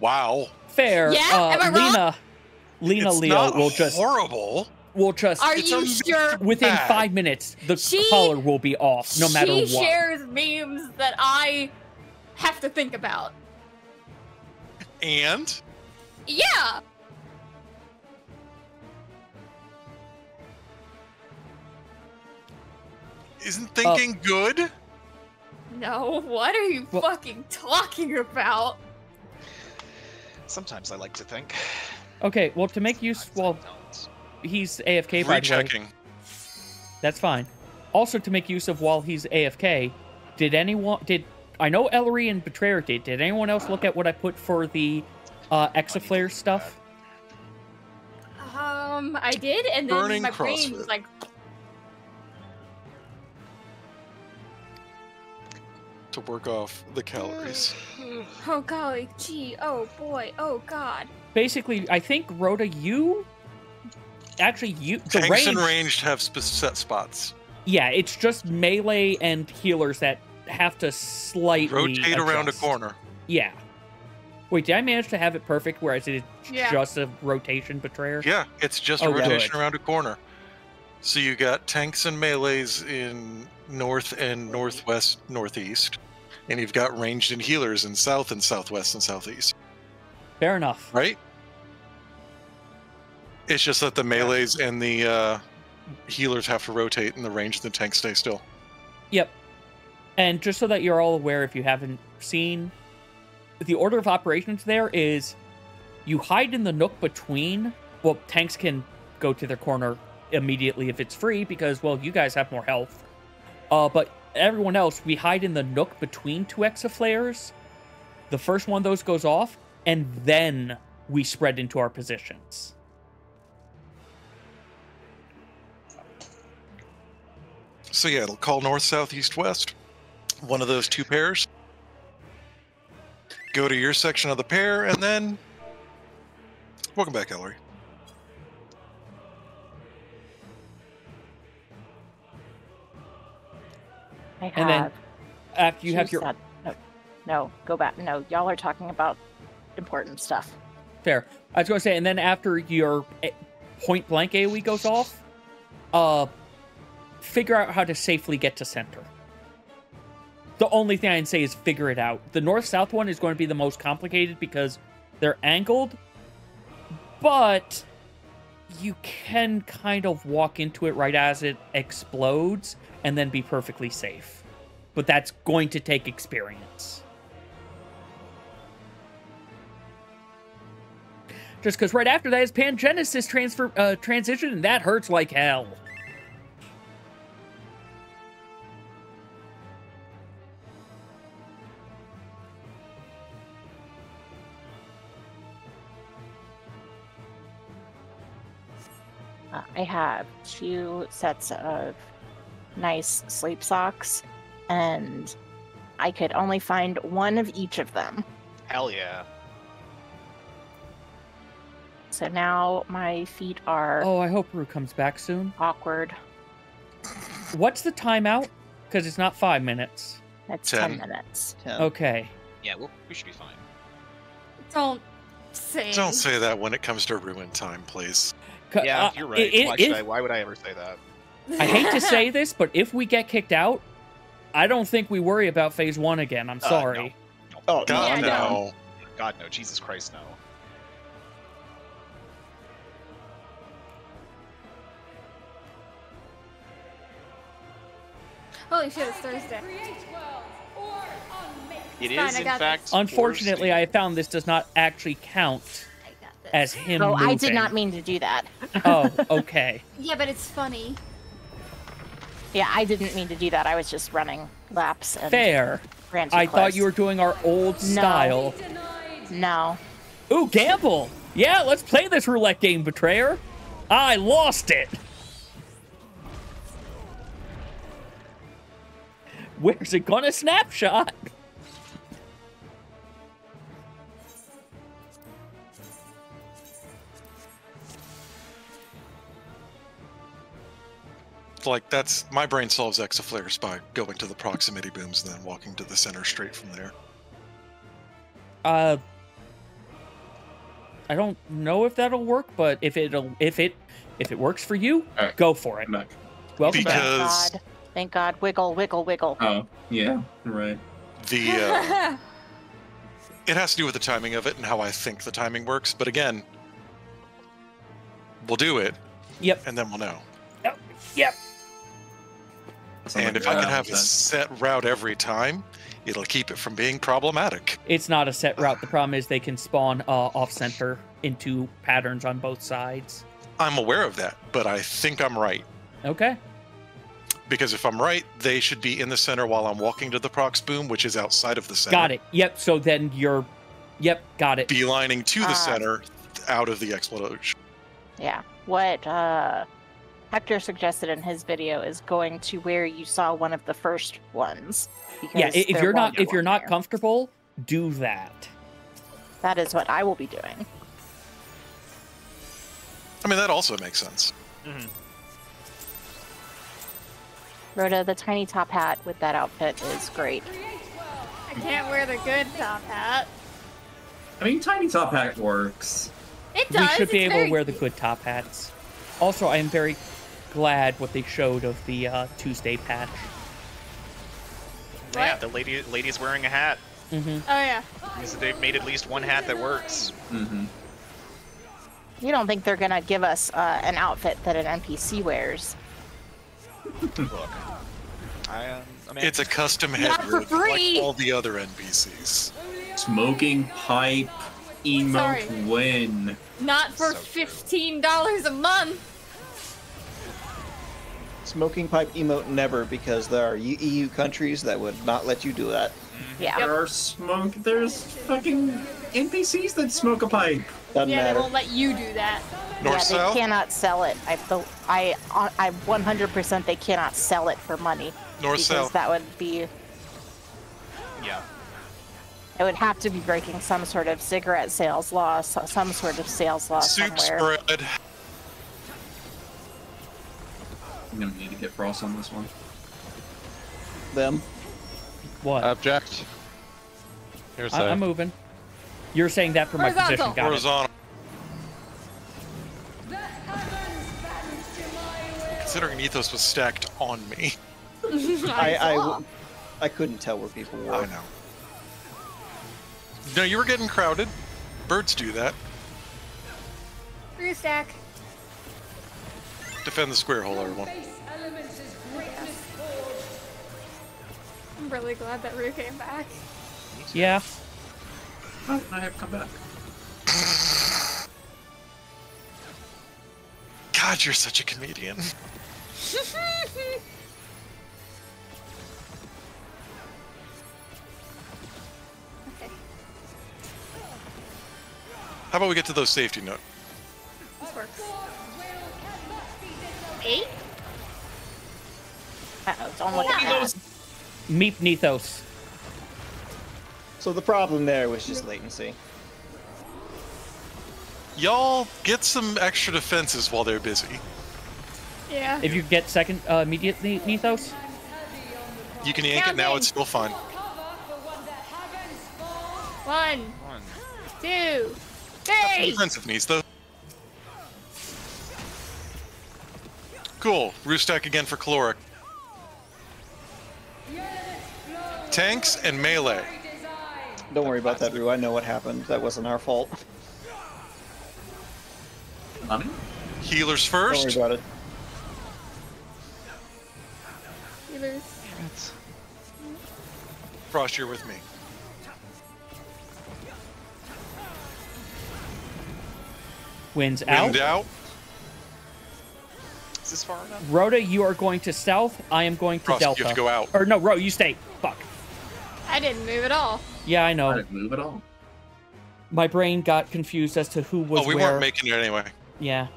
Wow. Fair. Yeah? Uh, Am I wrong? Lena, Lena it's Leo not will just horrible. will just Are It's you sure? within bad. five minutes the She- collar will be off no matter what. she what. shares memes that I have to think about. And Yeah. Isn't thinking good? No, what are you Well- fucking talking about? Sometimes I like to think. Okay, well to make use Sometimes I well he's AFK by the way. That's fine. Also to make use of while he's AFK, did anyone did I know Ellery and Betrayer did. Did anyone else look at what I put for the uh Exaflare stuff? Um, I did, and then Burning my brain was like, to work off the calories. oh golly, gee, oh boy, oh god. Basically, I think Rhoda, you actually you the Tanks range, and ranged have set spots. Yeah, it's just melee and healers that have to slightly Rotate around a corner. Yeah. Wait, did I manage to have it perfect where it's Yeah. just a rotation betrayer? Yeah, it's just Oh, a rotation good. around a corner. So you got tanks and melees in north and northwest, northeast, and you've got ranged and healers in south and southwest and southeast. Fair enough. Right? It's just that the melees and the uh, healers have to rotate, and the range and the tanks stay still. Yep. And just so that you're all aware, if you haven't seen, the order of operations there is you hide in the nook between. Well, tanks can go to their corner immediately if it's free because, well, you guys have more health. Uh, but everyone else, we hide in the nook between two exaflares. The first one of those goes off, and then we spread into our positions. So yeah, it'll call north, south, east, west. One of those two pairs. Go to your section of the pair, and then welcome back, Ellery. I have. And then After you have your said- no, no, go back. No, y'all are talking about important stuff. Fair. I was going to say, and then after your eh, point blank AoE goes off, uh, figure out how to safely get to center. The only thing I can say is figure it out. The north south one is going to be the most complicated because they're angled, but you can kind of walk into it right as it explodes and then be perfectly safe. but that's going to take experience. Just because right after that is Pangenesis transfer uh, transition, and that hurts like hell. Uh, I have two sets of nice sleep socks, and I could only find one of each of them. Hell yeah. So now my feet are Oh, I hope Rue comes back soon. awkward. What's the timeout? Because it's not five minutes. That's Ten. 10 minutes. Ten. Okay. Yeah, we'll, we should be fine. Don't say. Don't say that when it comes to ruin time, please. Yeah, uh, you're right. i- i- why, should if- I, why would I ever say that? I hate to say this, but if we get kicked out, I don't think we worry about phase one again. I'm Uh, sorry. no. Oh, God, Yeah, down. no. God no, Jesus Christ no. Holy shit, it's Thursday. Create world or unmake. It fine, in got fact. Unfortunately, I found this does not actually count I got this. as him. Oh, I did not mean to do that. Oh, okay. Yeah, but it's funny. Yeah, I didn't mean to do that. I was just running laps and Fair. I thought you were doing our old style. Denied. No. Ooh, gamble. Yeah, let's play this roulette game, Betrayer. I lost it. Where's it gonna snapshot? Like that's my brain solves exaflares by going to the proximity booms and then walking to the center straight from there. Uh, I don't know if that'll work, but if it'll if it if it works for you, Alright. go for it. Back. Welcome Because- back. Thank God. Thank God. Wiggle, wiggle, wiggle. Oh, yeah, right. The uh, it has to do with the timing of it and how I think the timing works. But again, we'll do it Yep. and then we'll know. Yep. Sounds And like if I can have a set route every time, it'll keep it from being problematic. It's not a set route. The problem is they can spawn uh, off center into patterns on both sides. I'm aware of that, but I think I'm right. Okay. Because if I'm right, they should be in the center while I'm walking to the prox boom, which is outside of the center. Got it. Yep. So then you're. Yep. Got it. Beelining to the Ah. center, out of the explosion. Yeah. What uh, Hector suggested in his video is going to where you saw one of the first ones. Yeah. If you're not if you're not there. comfortable, do that. that is what I will be doing. I mean, that also makes sense. Mm-hmm. Rhoda, the tiny top hat with that outfit is great. I can't wear the good top hat. I mean, tiny top hat works. It does. we should be it's able very to wear the good top hats. Also, I am very glad what they showed of the uh, Tuesday patch. Yeah, the lady lady's wearing a hat. hmm Oh yeah. Means that they've made at least one hat that works. Mm-hmm. You don't think they're gonna give us uh, an outfit that an NPC wears? Look, I, um, I mean, It's a custom head Not for free! like all the other NPCs. Smoking pipe emote Sorry. win. Not for So fifteen dollars a month. Smoking pipe emote never because there are EU countries that would not let you do that. Mm-hmm. Yeah. There are smoke. There's fucking NPCs that smoke a pipe. Doesn't yeah, matter. they won't let you do that. North yeah, south. they cannot sell it. I, the, I, I, 100% they cannot sell it for money North because south. that would be, yeah. it would have to be breaking some sort of cigarette sales law, some sort of sales law Soup somewhere. spread. I'm gonna need to get Frost on this one. Them. What? Object. Here's I, a I'm moving. You're saying that for my position. Got it. Horizontal. The heavens to my will. Considering Ethos was stacked on me. I, I, saw. w- I couldn't tell where people were. I know. No, you were getting crowded. Birds do that. Free stack. Defend the square hole, everyone. I'm really glad that Rue came back. Yeah. Oh, I have come back. God, you're such a comedian. okay. How about we get to those safety notes? This works. Eight? Uh-oh, don't look at that. Meep Nethos. So the problem there was just latency. Y'all get some extra defenses while they're busy. Yeah. If you get second uh, immediate Nethos, You can yank it now, it's still fun. One, One. two, Some three. defensive needs though. Cool. Roostack again for caloric. Tanks and melee. Don't worry about that, Rue. I know what happened. That wasn't our fault. Nani? Healers Don't worry first. about it. Healers. Frost, you're with me. wins out. Wind out. Is this far enough? Rhoda, you are going to south. I am going to Frost, delta. you have to go out. Or no, Ro, you stay. Fuck. I didn't move at all. Yeah, I know. I didn't move at all. My brain got confused as to who was Oh, we where. weren't making it anyway. yeah.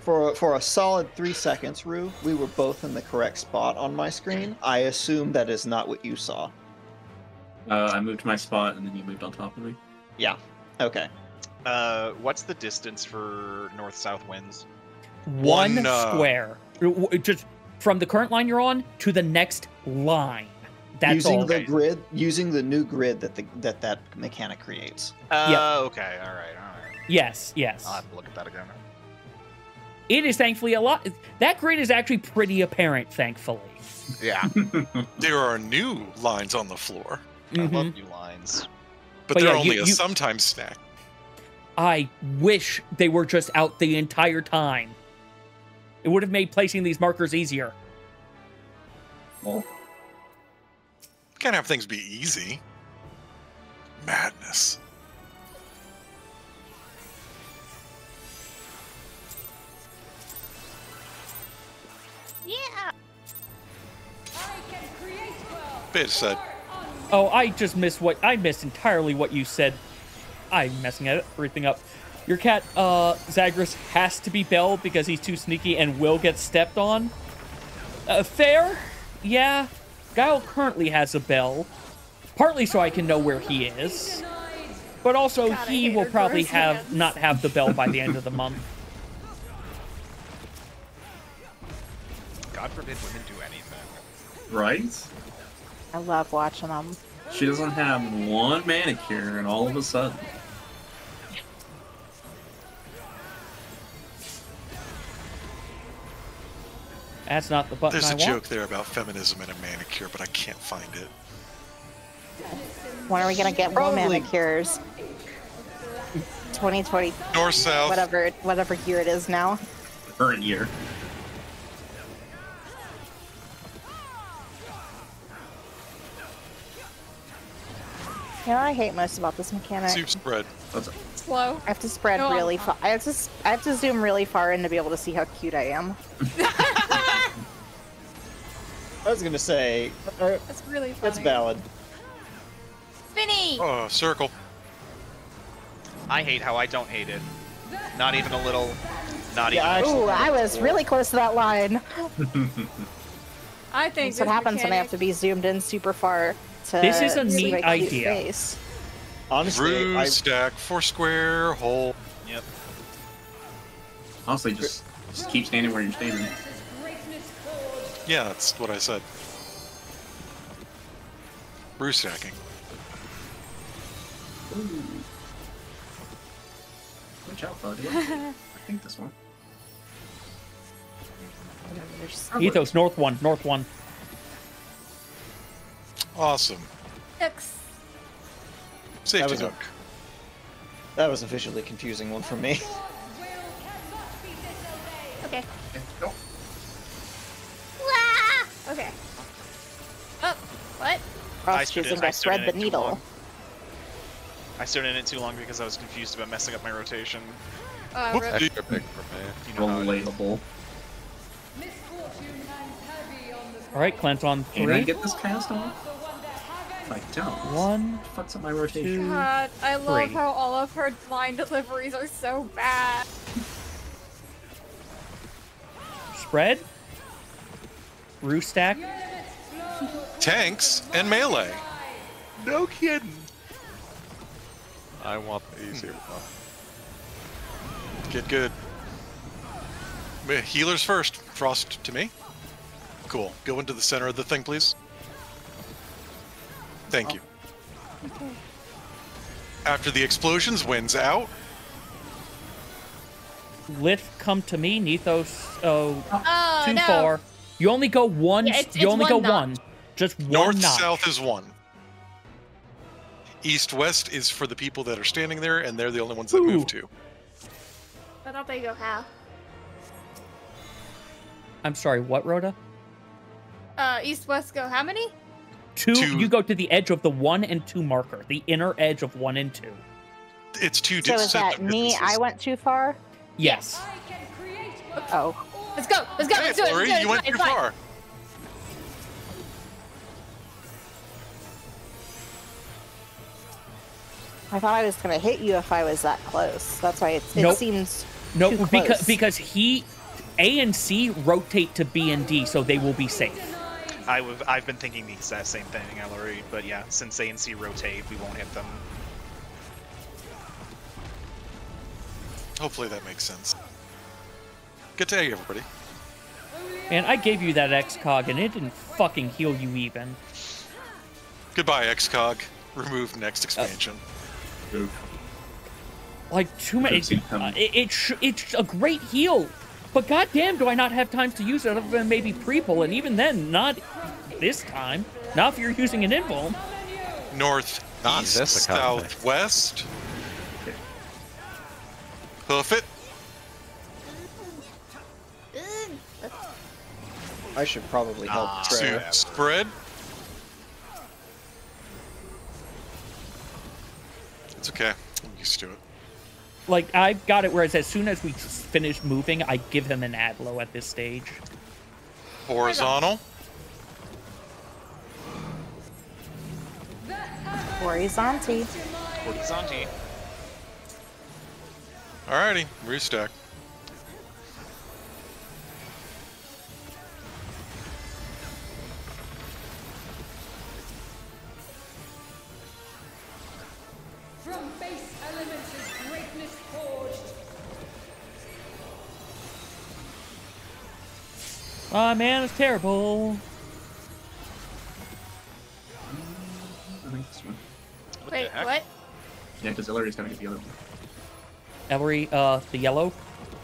For for a solid three seconds, Rue, we were both in the correct spot on my screen. I assume that is not what you saw. Uh, I moved my spot and then you moved on top of me. Yeah. Okay. Uh, what's the distance for north-south winds? One, One, uh, square. W- w- Just from the current line you're on to the next line. That's using all. the grid, using the new grid that the that that mechanic creates. Uh, okay, all right, all right. Yes, yes. I'll have to look at that again. It is thankfully a lot. That grid is actually pretty apparent, thankfully. Yeah, There are new lines on the floor, I Mhm. love new lines. but, But they're yeah, only you- a you- sometimes snack. I wish they were just out the entire time. It would have made placing these markers easier. Well, Can't have things be easy. Madness. Yeah. Bit said. Oh, I just missed what I missed entirely what you said. I'm messing it- everything up. Your cat, uh, Zagreus, has to be Bell because he's too sneaky and will get stepped on. Uh, fair? Yeah. Guile currently has a bell, partly so I can know where he is, but also God, he will probably have hands. not have the bell by the end of the month. God forbid women do anything. right? I love watching them. She doesn't have one manicure, and all of a sudden, That's not the button There's I a want. joke there about feminism and a manicure, but I can't find it. When are we gonna get more manicures? 2020, North south. whatever, whatever year it is now. current year. You know, what I hate most about this mechanic. Soup spread. That's Slow. I have to spread Go on. really far. I have to. s- I have to zoom really far in to be able to see how cute I am. I was gonna say uh, That's really funny. that's valid. Spinny! Oh, circle. I hate how I don't hate it. Not even a little. Not Yeah, I even. actually- Ooh, I was really close to that line. I think That's what this happens when I have to be zoomed in super far to. This is a neat my cute idea. face. Honestly, Rue I, stack four square hole. Yep. honestly just just keep standing where you're standing. Yeah, that's what I said. Brew stacking. Watch out, buddy. I think this one. Ethos, north one, north one. Awesome. X. Safety was a- that was a visually confusing one for me. Okay. Okay, go. Wah! Okay. Oh, what? Frost stood choosing in- I to stood thread in the it too needle. long. I stood in it too long because I was confused about messing up my rotation. Uh, Whoop. rip. Extra big for me. You know how it is. Relatable. Misfortune hangs heavy on the All right, cleanse on Can I get this cast off? the one that haven't If I don't, One, fucks up my rotation. two, God, I love Three. how all of her line deliveries are so bad. spread. Roo stack. Tanks and melee. No kidding. I want the easier hmm. one. Get good. Healers first. Frost to me. Cool. Go into the center of the thing, please. Thank oh. you. After the explosions, winds out. Lift, come to me. Nethos, oh, Oh, too no. far. You only go one. Yeah, it's- you it's only one go notch. one. Just one North notch. south is one. East west is for the people that are standing there, and they're the only ones that Ooh. move to. But I thought they go half. I'm sorry. What, Rhoda? Uh, east west go how many? Two, Two. You go to the edge of the one and two marker. The inner edge of one and two. It's two So is that me? businesses. I went too far. Yes. I can create Oh, Let's go. Let's go. Hey, let's do it. Flurry, Let's do it. you went it's too fine, it's far. I thought I was gonna hit you if I was that close. That's why it's, it Nope. seems No, too because close. because he, A and C rotate to B and D, so they will be safe. I w- I've been thinking the exact same thing, Ellery, but yeah, since A and C rotate, we won't hit them. Hopefully that makes sense. Good day, everybody. And I gave you that X cog, and it didn't fucking heal you even. Goodbye, XCOG. Remove next expansion. Oof. Like too many. Could've it uh, it, it it's a great heal, but goddamn, do I not have time to use it other than maybe pre-pull, and even then, not this time. Not if you're using an invuln. North, Not east, southwest. Hoof it. I should probably help Ah, Trey. Suit spread. It's okay. I'm used to it. Like I've got it. Whereas as soon as we finish moving, I give him an Adlo at this stage. Horizontal. Horizonte. Horizonte. Alrighty, restack. Ah man, it's terrible. I think this one. What Wait, what? Yeah, because Ellery's gonna get the other one. Ellery, uh, the yellow.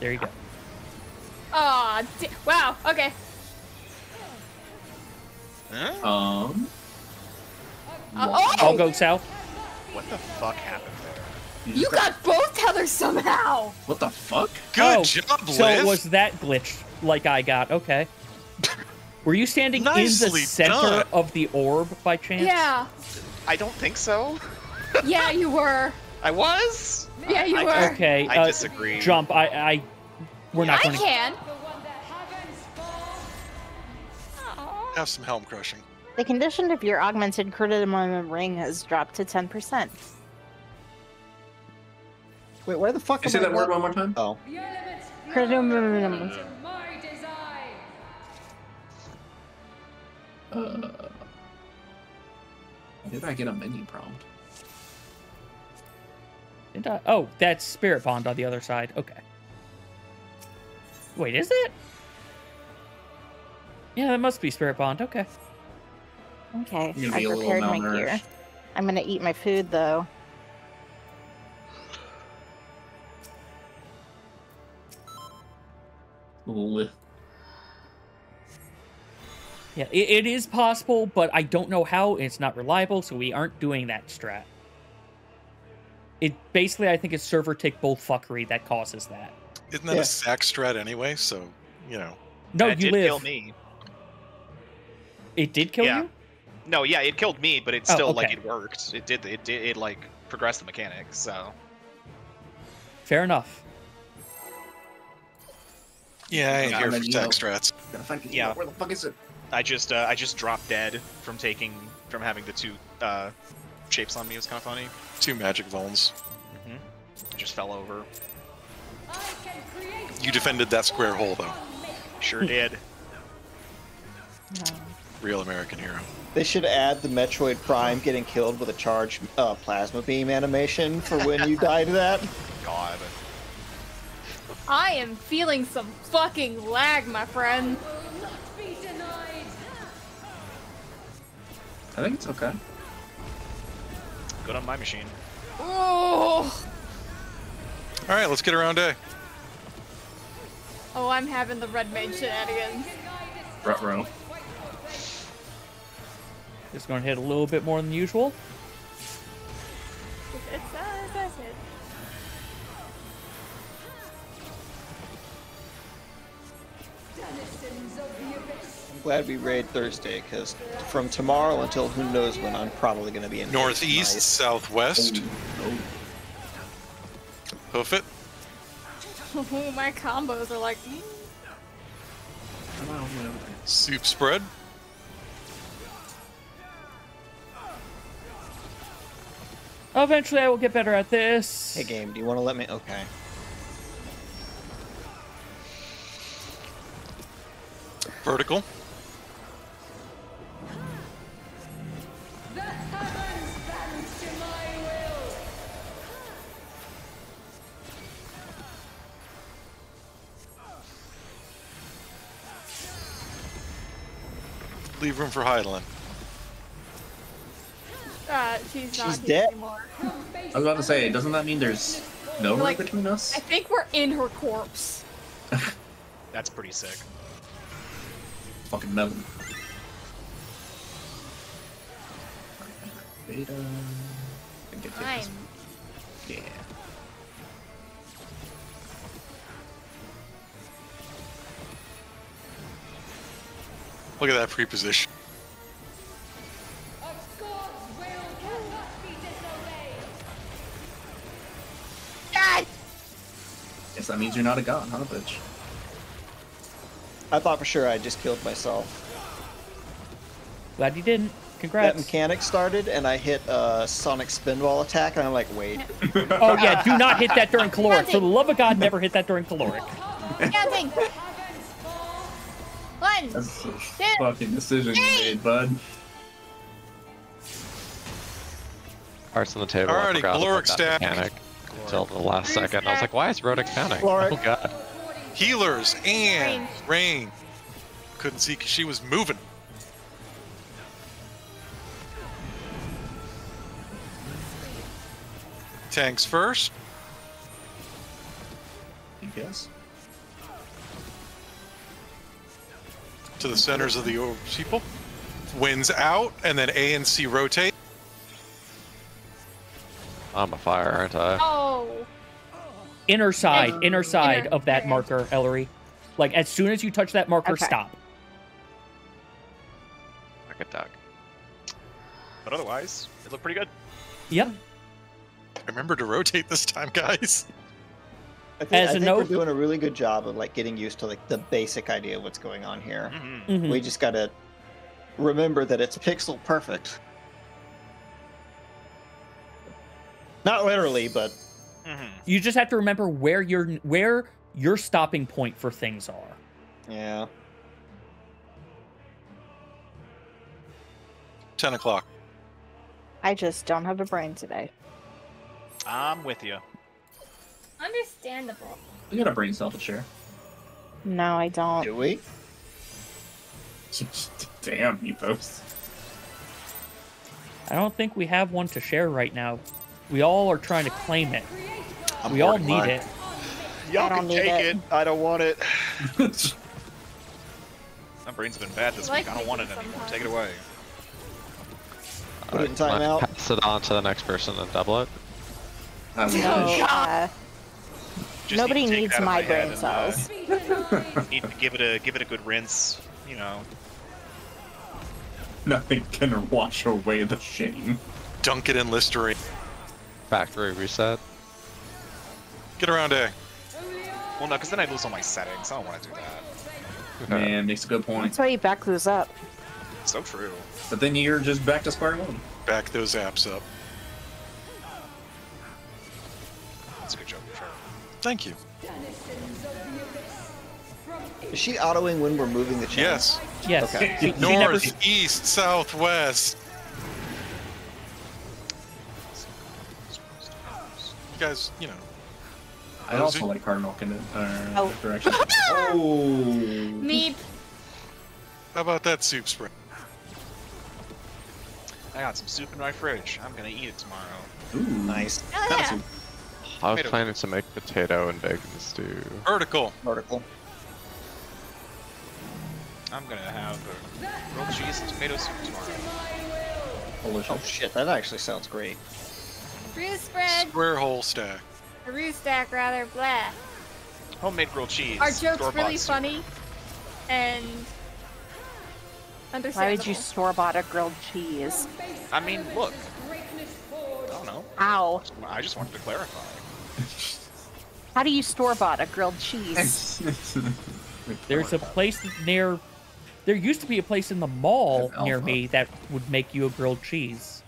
There you go. Aw, di- wow. Okay. Huh? Um. Uh, what? oh, I'll go south. What the fuck happened there? you just got both tethers somehow. What the fuck? Good Oh, job, So Liv. was that glitch like I got? Okay. Were you standing in the center done. of the orb by chance? Yeah. I don't think so. Yeah, you were. I was. Yeah, you I- were. Okay. I uh, disagree. Jump. I. I. We're not I going to. can. The one that haven't spawned. Have some helm crushing. The condition of your augmented cardamom ring has dropped to 10%. Wait, where the fuck Can you say I that word one more time? Oh, The elements Cardamom. Uh, did I get a menu prompt? Did I- Oh, that's Spirit Bond on the other side. Okay. Wait, is it? Yeah, that must be Spirit Bond. Okay. Okay, I be a little prepared my gear. I'm gonna eat my food though. Li- Yeah, it, it is possible, but I don't know how. It's not reliable, so we aren't doing that strat. It basically, I think, it's server tick bull fuckery that causes that. Isn't that Yeah. a sack strat anyway? So, you know. No, That you did live. kill me. It did kill Yeah. you. No, yeah, it killed me, but it Oh, still like it worked. It did. It did. It like progressed the mechanics. So Fair enough. Yeah, I ain't here for then, tech strats. Gotta find it. Yeah. Where the fuck is it? I just uh, I just dropped dead from taking from having the two uh, shapes on me. It was kind of funny. Two magic vulns. I just fell over. I can create You defended that square hole though. Sure did. Real American hero. They should add the Metroid Prime getting killed with a charged uh, plasma beam animation for when you die to that. God. I am feeling some fucking lag, my friend. I think it's okay. Good on my machine. Oh, All right, let's get around A. oh, I'm having the red mage shenanigans. Rut row. Just going to hit a little bit more than usual. Glad we raid Thursday because from tomorrow until who knows when, I'm probably going to be in Northeast, Nice. southwest. Oh. Hoof it. Oh, my combos are like. mm. Come on, whatever. Soup spread. Eventually, I will get better at this. Hey, game, do you want to let me? Okay. Vertical. Leave room for Hydaelyn. Uh, she's She's here dead. anymore. I was about to say, doesn't that mean there's no room Like- between us? I think we're in her corpse. That's pretty sick. Fucking metal. Beta. Get Fine. Yeah. Look at that preposition. A God's will cannot be disobeyed. Guess that means you're not a god, huh, bitch? I thought for sure I just killed myself. Glad you didn't. Congrats. That mechanic started, and I hit a Sonic Spinball attack, and I'm like, wait. oh yeah, do not hit that during caloric. For the love of God, never hit that during caloric. Counting. One. That's a Two. fucking decision you made, bud. Cards on the table. I Alrighty, forgot about caloric stack. Mechanic until the last second. I was like, why is Rhotic panic? Caloric. Oh god. Healers and Range. rain. Couldn't see because she was moving. Tanks first. You guess? To the centers of the o- people. Wins out, and then A and C rotate. I'm a fire, aren't I? Oh. Inner side, Inner- inner side inner- of that inner. marker, Ellery. Like as soon as you touch that marker, Okay. stop. Like a duck. But otherwise, it looked pretty good. Yep. Remember to rotate this time, guys. I think, As I a think note- we're doing a really good job of like getting used to like the basic idea of what's going on here. Mhm. Mhm. We just gotta remember that it's pixel perfect. Not literally, but Mhm. You just have to remember where your where your stopping point for things are. yeah. 10 o'clock. I just don't have a brain today. I'm with you. Understandable. We got a brain cell to share. No, I don't. Do we? Damn, you post. I don't think we have one to share right now. We all are trying to claim it. I'm we all need mine. it. Y'all can take it. it. I don't want it. My brain's been bad this Like week. I don't want it anymore. sometimes. Take it away. Put it in timeout. Pass it on to the next person and double it. I'm No, uh, Just nobody need needs it my head brain and, uh, cells. need to give it a give it a good rinse. You know, Nothing can wash away the shame. Dunk it in Listerine. Factory reset. Get around A. Well, no, because then I lose all my settings. I don't want to do that. Man, makes a good point. That's why you back those up. So true. But then you're just back to square one. Back those apps up. Thank you. Is she autoing when we're moving the channel? Yes. Yes. Okay. She, she never, North, east, south, west. You guys, you know. I also are- like Cardinal in uh, Oh. direction. oh. Meep. How about that soup spray? I got some soup in my fridge. I'm gonna eat it tomorrow. Ooh. Nice. Oh That's yeah. I was Tomato. planning to make potato and bacon stew. Vertical. Vertical. I'm gonna have a grilled cheese and tomato soup tomorrow. delicious. Oh shit, that actually sounds great. Roost spread. Square hole stack. A roost stack, rather. Blah. Homemade grilled cheese. Our joke's really soup. funny. And. Why would you store bought a grilled cheese? I mean, look. I don't know. Ow. I just wanted to clarify. How do you store bought a grilled cheese? there's a place near. There used to be a place in the mall near me that would make you a grilled cheese.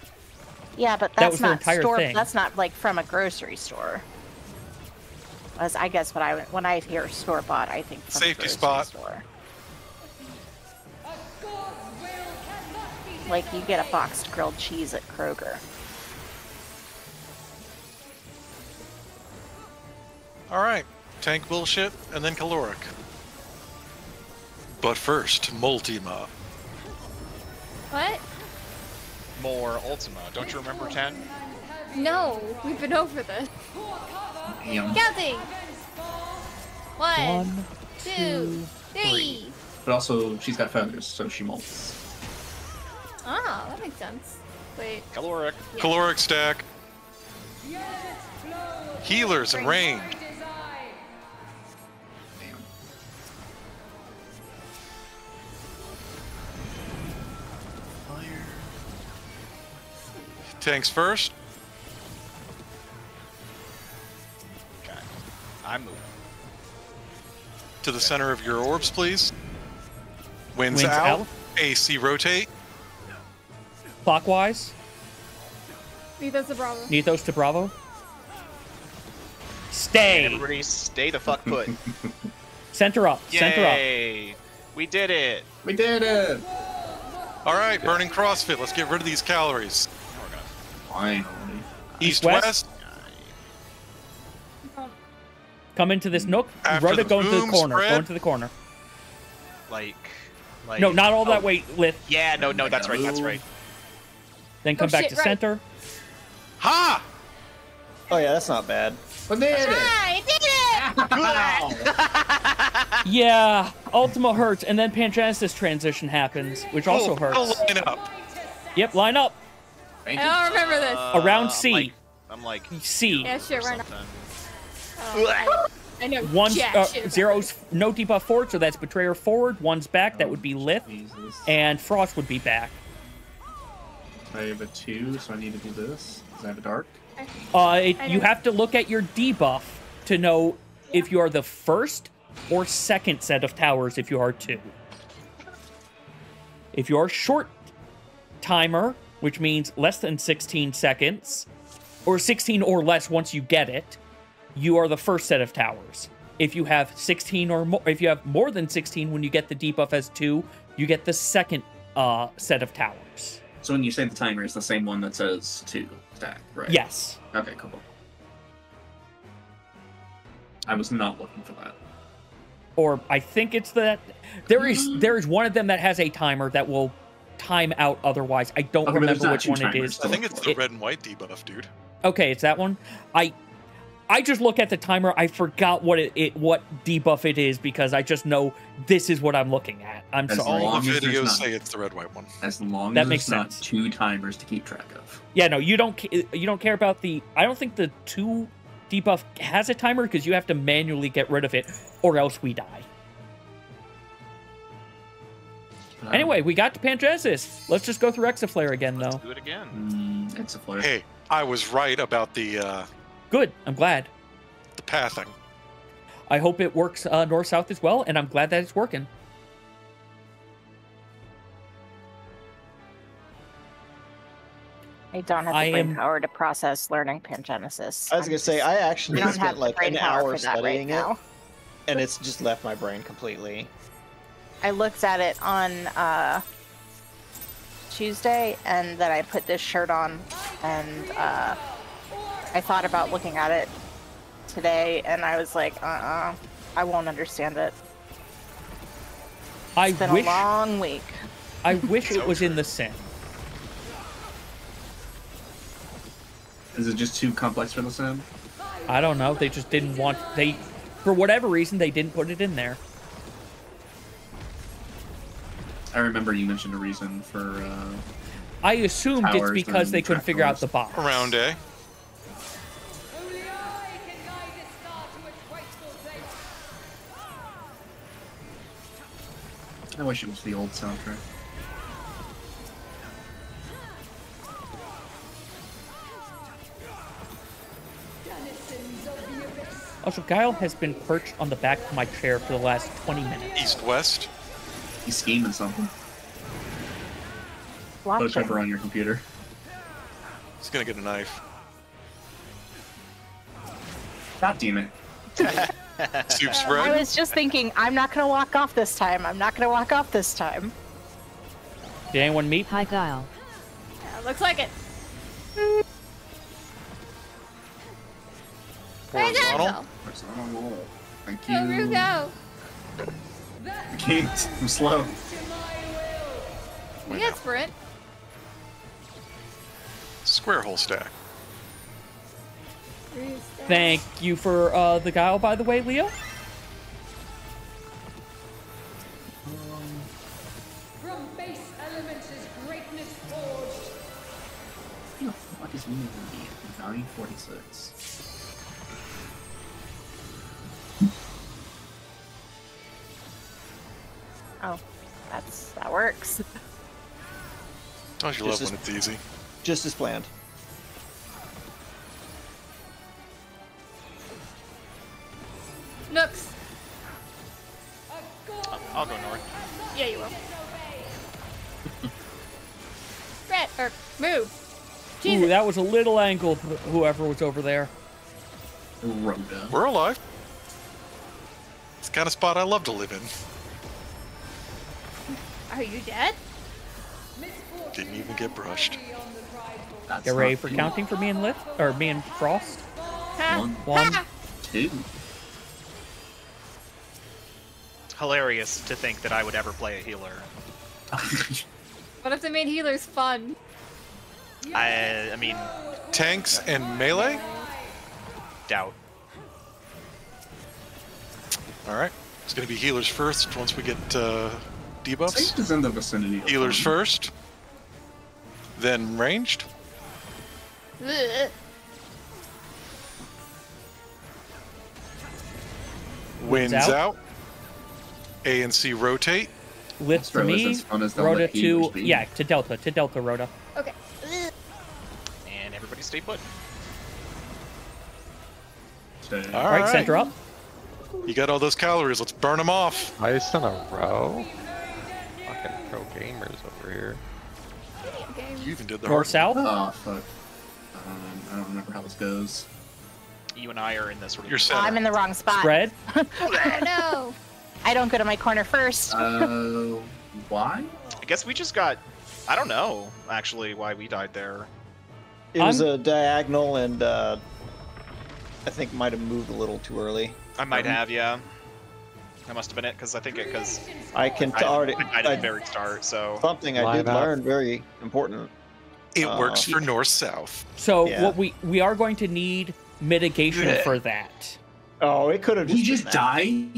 Yeah, but That that's was not entire store. thing. That's not like from a grocery store. As I guess what I when I hear store bought, I think from Safety grocery spot. Store. Like you get a boxed grilled cheese at Kroger. All right. Tank bullshit, and then caloric. But first, Multima. What? More Ultima. Don't you remember 10? No, we've been over this. Damn. Counting. One, One, two, two, three. But also, she's got feathers, so she molts. Ah, that makes sense. Wait. Caloric. Caloric stack. Healers and rain. Tanks first. Okay. I'm moving. To the center of your orbs, please. Winds, Winds out. out. AC rotate. Clockwise. Nethos the Bravo. Nethos to Bravo. Stay. Everybody stay the fuck put. Center up. Center up. We did it! We did it! All right, burning CrossFit. Let's get rid of these calories. Now we're gonna Finally. East, west. west. Come into this nook. After Run the it. Go into the boom corner. Go into the corner. like, like. No, not all that oh, way. Lith. Yeah, no, no, that's right, that's right. Then come Oh, back shit, to right. center. Ha! Oh yeah, that's not bad. We ah, did it! I did it! Yeah, Ultima hurts, and then Pangenesis transition happens, which oh, also Cool. I'll hurts. line up. Yep, line up. I don't remember this. Uh, Around I'm C. like- I'm like. C. yeah, sure, or right now. Oh, I know. One's jack uh, shit zero's no debuff forward, so that's Betrayer forward. One's back, that would be Lith, Jesus. and Frost would be back. I have a two, so I need to do this. 'cause I have a dark. Uh, it, you have to look at your debuff to know if you are the first or second set of towers if you are two. If you are short timer, which means less than 16 seconds, or 16 or less once you get it, you are the first set of towers. If you have 16 or more, if you have more than 16 when you get the debuff as two, you get the second uh, set of towers. So when you say the timer, it's the same one that says two stack, right? Yes. Okay, cool. I was not looking for that. or I think it's that there is Mm-hmm. there is one of them that has a timer that will time out otherwise. I don't Okay, but remember which one it timers, is. though. I think it's the It- red and white debuff, dude. Okay, it's that one. I I just look at the timer. I forgot what it, it what debuff it is because I just know this is what I'm looking at. I'm As sorry. All the videos not- say it's the red white one. As long That as makes it's not sense. two timers to keep track of. Yeah, no, you don't you don't care about the I don't think the 2 debuff has a timer because you have to manually get rid of it or else we die. Anyway, we got to Pangenesis. Let's just go through Exaflare again, Let's though. do it again. Mm, it's a flare. Hey, I was right about the uh, Good. I'm glad. the pathing. I hope it works uh, north south as well, and I'm glad that it's working. I don't have the I brain am- power to process learning Pangenesis. I was I'm gonna say just- I I actually don't have spent like brain an hour for that right studying it, now. and it's just left my brain completely. I looked at it on uh, Tuesday, and then I put this shirt on, and uh, I thought about looking at it today, and I was like, uh-uh, I won't understand it. I It's been wish a long week. I wish it was in the sim. Is it just too complex for the sim? I don't know. They just didn't want they for whatever reason they didn't put it in there. I remember you mentioned a reason for. Uh, I assumed it's because they couldn't figure out the box. Around A. Only I can guide this star to its rightful place. I wish it was the old soundtrack. Denizens of the abyss. Also, Guile has been perched on the back of my chair for the last 20 minutes. East West. He's scheming something. Watch Photoshop it. her on your computer. He's gonna get a knife. God damn it. Soup I was just thinking, I'm not gonna walk off this time. I'm not gonna walk off this time. Did anyone meet? Hi, Guile. Yeah, looks like it. Horizontal. Horizontal. Thank you. Go, Rugo. I can't. I'm slow. You get sprint. Square hole stack. Thank you for uh, the Guile, by the way, Leo. From base elements is greatness forged. Who the fuck is moving me? Value 46. Oh, that's that works. Don't you This love is- when it's easy? Just as planned. Nooks. I'll go north. Yeah, you will. Brett, or move. Ooh, that was a little angled, wh- whoever was over there. Rhoda. We're alive. It's the kind of spot I love to live in. Are you dead? Didn't even get brushed. That's Get ready for two. counting for me and Lift? Or me and Frost? Ha. One. One. Ha. Two. Hilarious to think that I would ever play a healer. What if they made healers fun? I, I mean, Tanks and melee. doubt. All right. It's gonna be healers first. Once we get uh, debuffs. Safe is in the vicinity. of Healers fun. first. Then ranged. Ugh. Winds out. out. A and C rotate. Lift to me, as fun as they'll Rhoda let healers to yeah to Delta to Delta Rota. Okay. And everybody stay put. Stay. All All right, right. center up. You got all those calories. Let's burn them off. Twice in a row. Fucking pro gamers over here. Okay. You even did the North hard. south. Oh, fuck. Um, I don't remember how this goes. You and I are in this sort of. You're Oh, center. I'm in the wrong spot. Spread. Oh no. I don't go to my corner first. Uh, why? I guess we just got. I don't know actually why we died there. It was I'm- a diagonal, and uh, I think might have moved a little too early. I might Um, have, yeah. That must have been it, because I think it, because I can I, t- already I died at I- the very start, so. something I did up. learn very important. It Uh, works for north south. So Yeah. what we we are going to need mitigation Yeah. for that. Oh, it could have. We just died?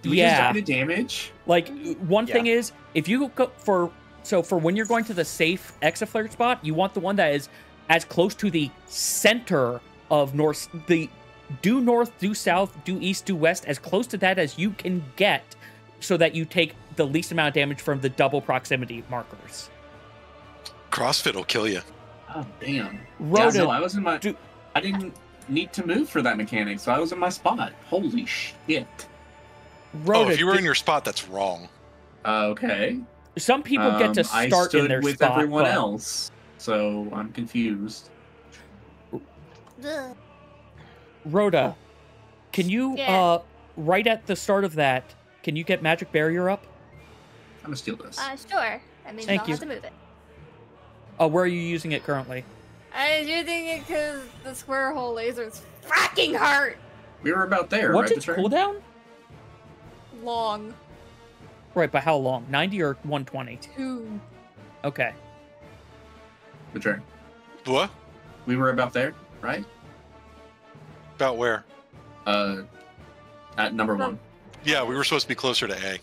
Did we Yeah. just die to damage? Like one Yeah. thing is, if you go for so for when you're going to the safe exaflare spot, you want the one that is as close to the center of north, the due north, due south, due east, due west, as close to that as you can get so that you take the least amount of damage from the double proximity markers. CrossFit will kill you. Oh damn. Rhoda, yeah, no, I was in my. do- I didn't need to move for that mechanic, so I was in my spot. Holy shit. Rhoda, oh, if you were do- in your spot, that's wrong. Okay. some people get to Um, I start stood in their with spot. everyone but else, so I'm confused. Ugh. Rhoda, can you Yeah. uh right at the start of that, can you get magic barrier up? I'm gonna steal this. Uh, sure. That means Thank I'll you. have to move it. Uh, where are you using it currently? I was using it because the square hole lasers fucking hurt. we were about there, What's right? its Betrayer? cooldown? Long. Right, but how long? 90 or 120? Two. Okay. Betrayer. What? We were about there, right? About where? Uh, at number one. Yeah, we were supposed to be closer to A.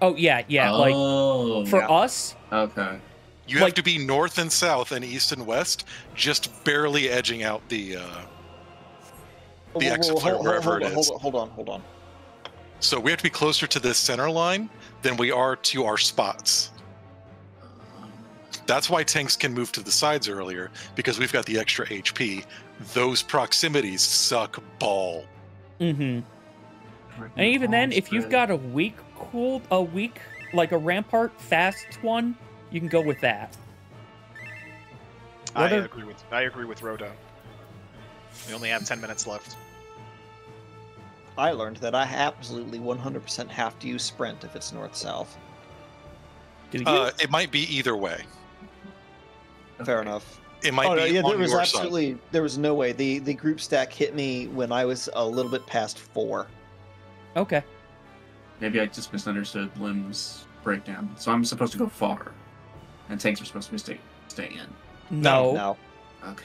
Oh yeah, yeah. Like oh, for yeah. us, Okay. You Like- have to be north and south and east and west, just barely edging out the. Uh, The Whoa, whoa, exit whoa, flare, wherever hold it. Hold on, hold on, hold on. so we have to be closer to this center line than we are to our spots. That's why tanks can move to the sides earlier because we've got the extra HP. Those proximities suck ball. mm-hmm. And even then, if you've got a weak cool, a weak like a rampart fast one, you can go with that. I are- agree with I agree with Rhoda. We only have ten minutes left. I learned that I absolutely 100% have to use sprint if it's north south. Uh, it might be either way. Fair enough. It might oh no, be yeah, on there was your side. absolutely there was no way. The the group stack hit me when I was a little bit past four. okay. Maybe I just misunderstood Lim's breakdown. So I'm supposed to go far, and tanks are supposed to stay stay in. No. No. Okay.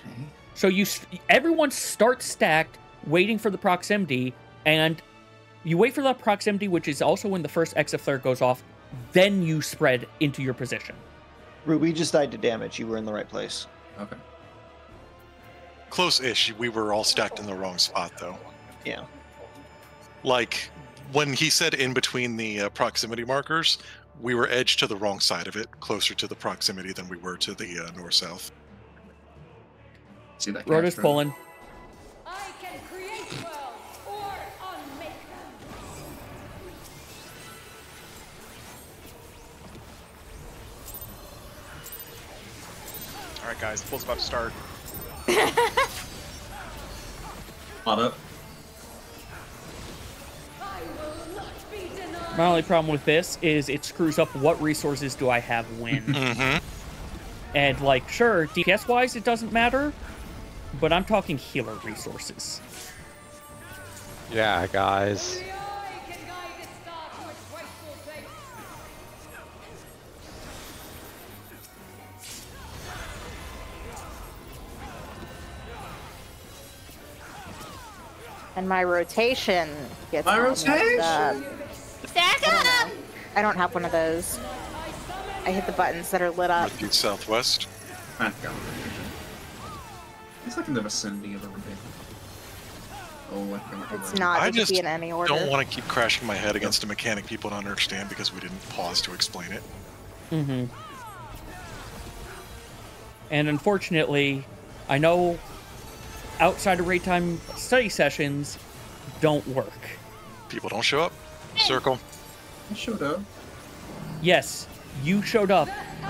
So you st- everyone starts stacked, waiting for the proximity, and you wait for that proximity, which is also when the first exaflare goes off. Then you spread into your position. We just died to damage. You were in the right place. Okay. Close-ish. We were all stacked in the wrong spot, though. Yeah. Like when he said in between the uh, proximity markers, we were edged to the wrong side of it, closer to the proximity than we were to the uh, north-south. See that? Rhoda's Castro? pulling. All right, guys, the pool's about to start. Spot up. I will not be denied. My only problem with this is it screws up what resources do I have when. Mm-hmm. and like, sure, DPS wise it doesn't matter, but I'm talking healer resources. Yeah, guys. And my rotation gets My rotation! up. Stack up! I don't have one of those. I hit the buttons that are lit up. Northeast, southwest. I forgot what I did. It's like in the vicinity of everything. Oh, what It's I not. I It just be in any order. Don't want to keep crashing my head against a mechanic people don't understand because we didn't pause to explain it. Mm-hmm. And unfortunately, I know outside of raid time study sessions don't work. People don't show up. Circle. I showed up. Yes, you showed up.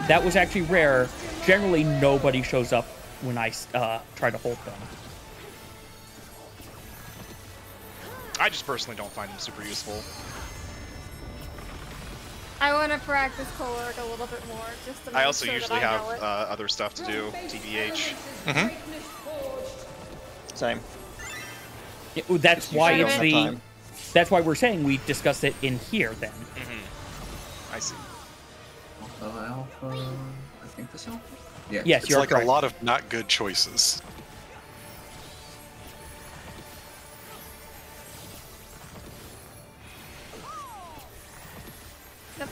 That was actually rare. Generally, nobody shows up when I uh, try to hold them. I just personally don't find them super useful. I want to practice caloric a little bit more, just to make I also sure usually that I have uh, other stuff to do. TBH. Mhm. Same. Yeah, well, that's why it's the. time. That's why we're saying we discuss it in here then. Mm-hmm. I see. Alpha, alpha. I think this alpha. Yeah. Yes, It's you're like correct. a lot of not good choices. Yep.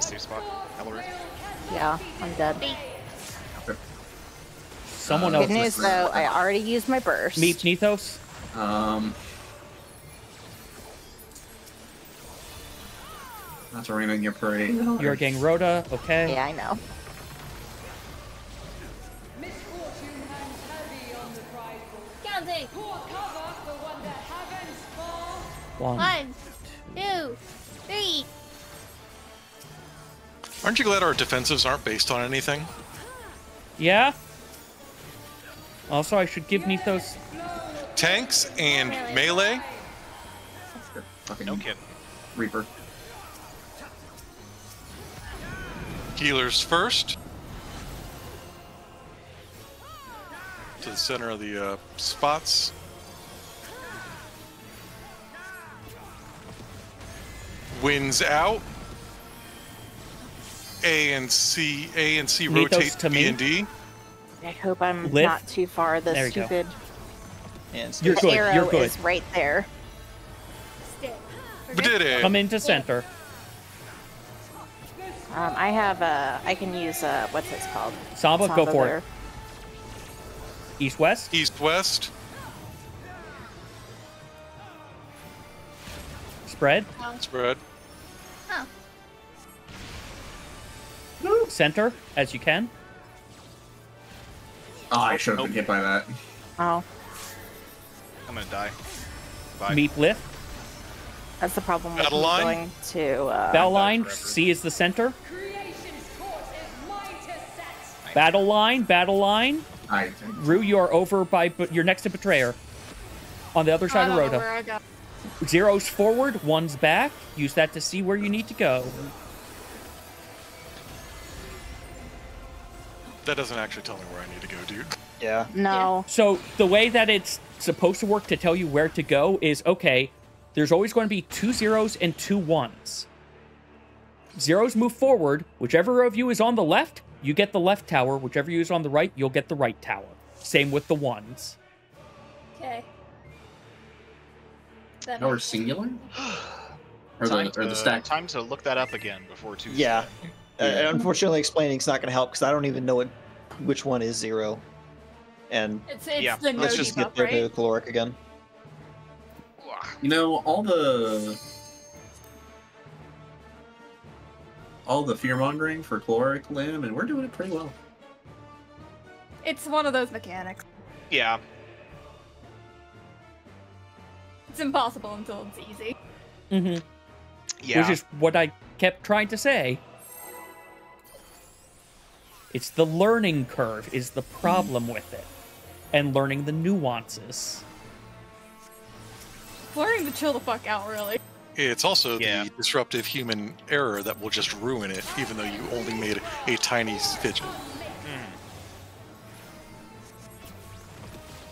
Safe spot. Ellery. Yeah, I'm dead. Someone Uh, else. Good news though, I already used my burst. Meet Nethos. Um. Not to rain on your parade. You're getting Rhoda, okay. Yeah, I know. Misfortune hangs heavy on the prideful. Counting. Poor cover for one that heavens fall. One. One, two, three. Aren't you glad our defensives aren't based on anything? Yeah? Also, I should give Nethos. Tanks and melee. Fucking No kidding. Reaper. Healers first. To the center of the uh, spots. Wins out. A and C, A and C Nethos rotate to B me. and D. I hope I'm Lift. not too far. The There you go. stupid And You're the good, arrow you're good. is right there. Stick. But did it? Come into center. Um, I have a. I can use a. What's this called? Samba, go for there. it. East west. East west. Spread. Spread. Oh. Center, as you can. Oh, I should have been hit by that. Oh, I'm gonna die. Bye. Meet lift. that's the problem with Battle me line? going to. Uh, Battle line. C is the center. Is mine to set. Battle line. Battle line. I Rue, you are over by. but You're next to Betrayer. On the other side of don't know where Rhoda. Zero's forward. One's back. Use that to see where you need to go. That doesn't actually tell me where I need to go, dude. Yeah. no. So the way that it's supposed to work to tell you where to go is okay. There's always going to be two zeros and two ones. Zeros move forward. Whichever of you is on the left, you get the left tower. Whichever you is on the right, you'll get the right tower. Same with the ones. Okay. That Or singular? Or time, the, or the to, stack. time to look that up again before Tuesday. Yeah. Uh, Yeah. unfortunately, explaining's not going to help because I don't even know what, which one is zero. And It's it's Yeah, the let's just debuff, get there right? to caloric again. You know, all the all the fear mongering for caloric limb, and we're doing it pretty well. It's one of those mechanics. Yeah. It's impossible until it's easy. Mm-hmm. Yeah. Which is what I kept trying to say. It's the learning curve is the problem with it. And learning the nuances. Learning to chill the fuck out, really. It's also Yeah. the disruptive human error that will just ruin it, even though you only made a tiny fidget.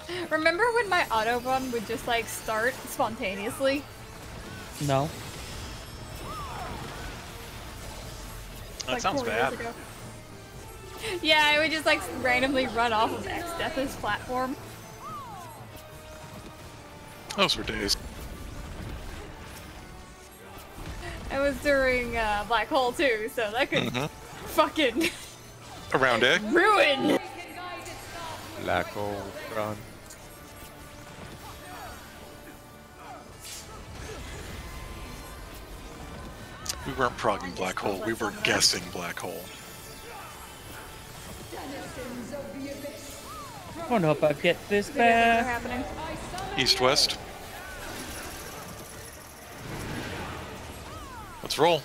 Hmm. Remember when my auto run would just like start spontaneously? No. That like sounds four bad. Years ago? Yeah, I would just like randomly run off of X Death's platform. Those were days. It was during uh, Black Hole too, so that could Mhm. fucking Around it ruin. Black hole run. We weren't progging black hole. We were guessing black hole. I don't know if I get this Videos that are back. happening. I summon East west. Let's roll.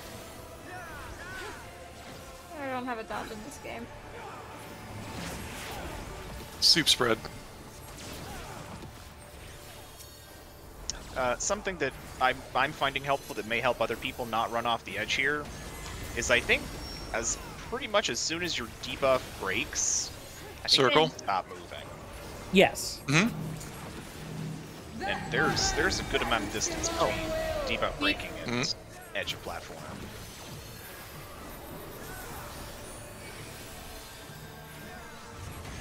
I don't have a dodge in this game. Soup spread. Uh, something that I'm, I'm finding helpful that may help other people not run off the edge here is I think as pretty much as soon as your debuff breaks, I think Circle. you stop moving. Yes. Mm hmm And there's there's a good amount of distance between debuff breaking and Mhm. edge of platform.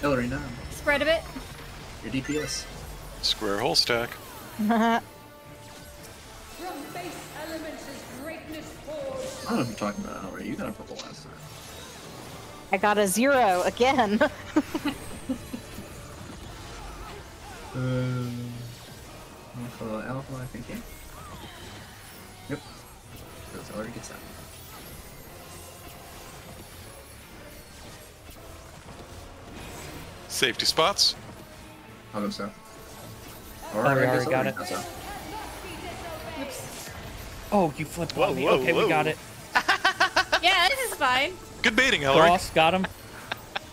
Hillary, no. Spread a bit. Your DPS. Square hole stack. from base elements is greatness. I don't know if you're talking about Hillary. You got a purple last time. I got a zero again. Um, for alpha, I think, yeah. Yep. So it's already gets out. Safety spots. I don't know. Or oh, already got already it. Go oh, you flipped whoa, whoa okay, whoa. we got it. yeah, this is fine. Good baiting, Hillary. Cross, got him.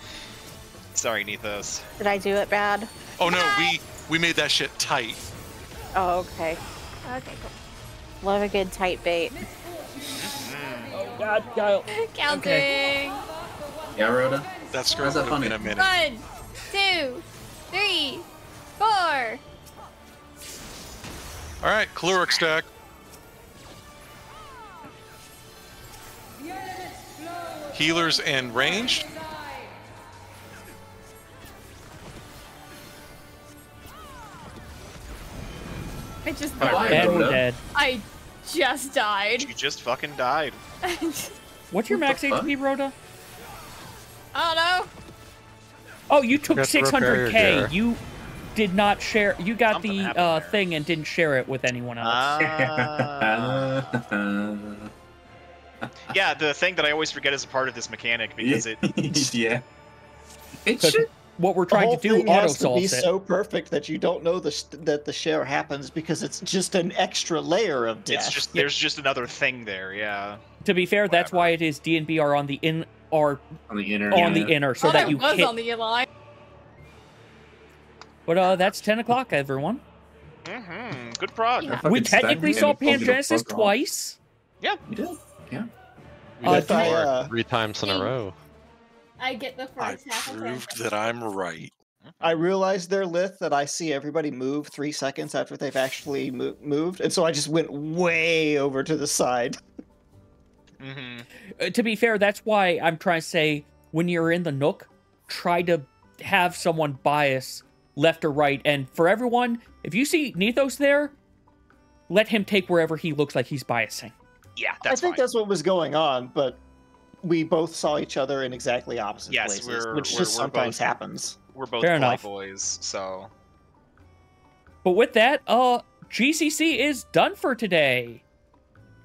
Sorry, Nethos. Did I do it bad? Oh no, we we made that shit tight. Oh, okay. Okay, cool. Love a good tight bait. Oh God, Kyle. Counting. Yeah, Rhoda. That's How's that funny? in a minute. One, two, three, four. All right, caloric stack. Healers and ranged. Just died. And we're dead. I just died. You just fucking died. What's your What max the fuck? HP, Rhoda? I don't know. Oh, you took Forgot to 600k. You did not share. You got Something the uh, thing and didn't share it with anyone else. Ah. yeah, the thing that I always forget is a part of this mechanic because it. yeah. It should. What we're The trying whole to do thing auto has to be it. so perfect that you don't know the st- that the share happens because it's just an extra layer of death. It's just there's just another thing there. Yeah. To be fair, that's why it is D and B are on the in are On the inner. on yeah. the inner so oh, that I you was hit. on the line. But uh, that's 10 o'clock, everyone. Mm-hmm. Good prog. Yeah. We technically saw Told you to Pangenesis fuck off. twice. You did? Yeah. We Uh, did if I, four. uh, Three times in a row. I get the I half of proved it. that I'm right. I realized their lith that I see everybody move three seconds after they've actually mo- moved, and so I just went way over to the side. Mm-hmm. Uh, to be fair, that's why I'm trying to say when you're in the nook, try to have someone bias left or right. And for everyone, if you see Nethos there, let him take wherever he looks like he's biasing. Yeah, that's I think fine. that's what was going on, but we both saw each other in exactly opposite Yes, places, we're- which we're- just we're sometimes both- happens. We're both Fair enough. boys, so But with that, uh, GCC is done for today.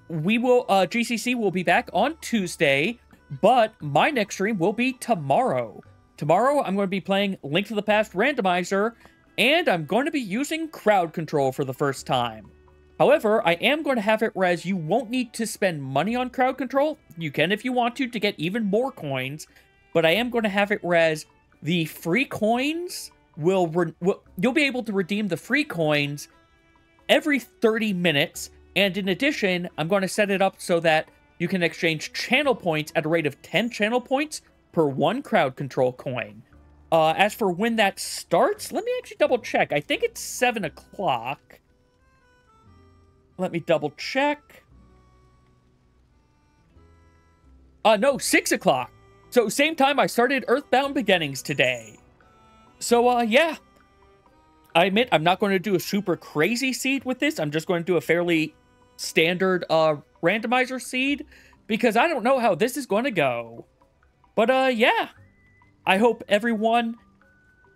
We will, uh, GCC will be back on Tuesday, but my next stream will be tomorrow. Tomorrow, I'm going to be playing Link to the Past Randomizer, and I'm going to be using crowd control for the first time. However, I am going to have it whereas you won't need to spend money on crowd control. You can if you want to to get even more coins, but I am going to have it whereas the free coins will, will you'll be able to redeem the free coins every 30 minutes. And in addition i'm going to set it up so that you can exchange channel points at a rate of 10 channel points per one crowd control coin. Uh, as for when that starts let me actually double check. I think it's 7 o'clock let me double check uh no 6 o'clock so same time i started earthbound beginnings today so uh yeah I admit I'm not going to do a super crazy seed with this. I'm just going to do a fairly standard uh randomizer seed because I don't know how this is going to go. But uh yeah. I hope everyone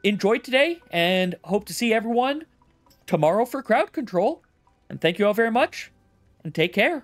enjoyed today and hope to see everyone tomorrow for crowd control. And thank you all very much and take care.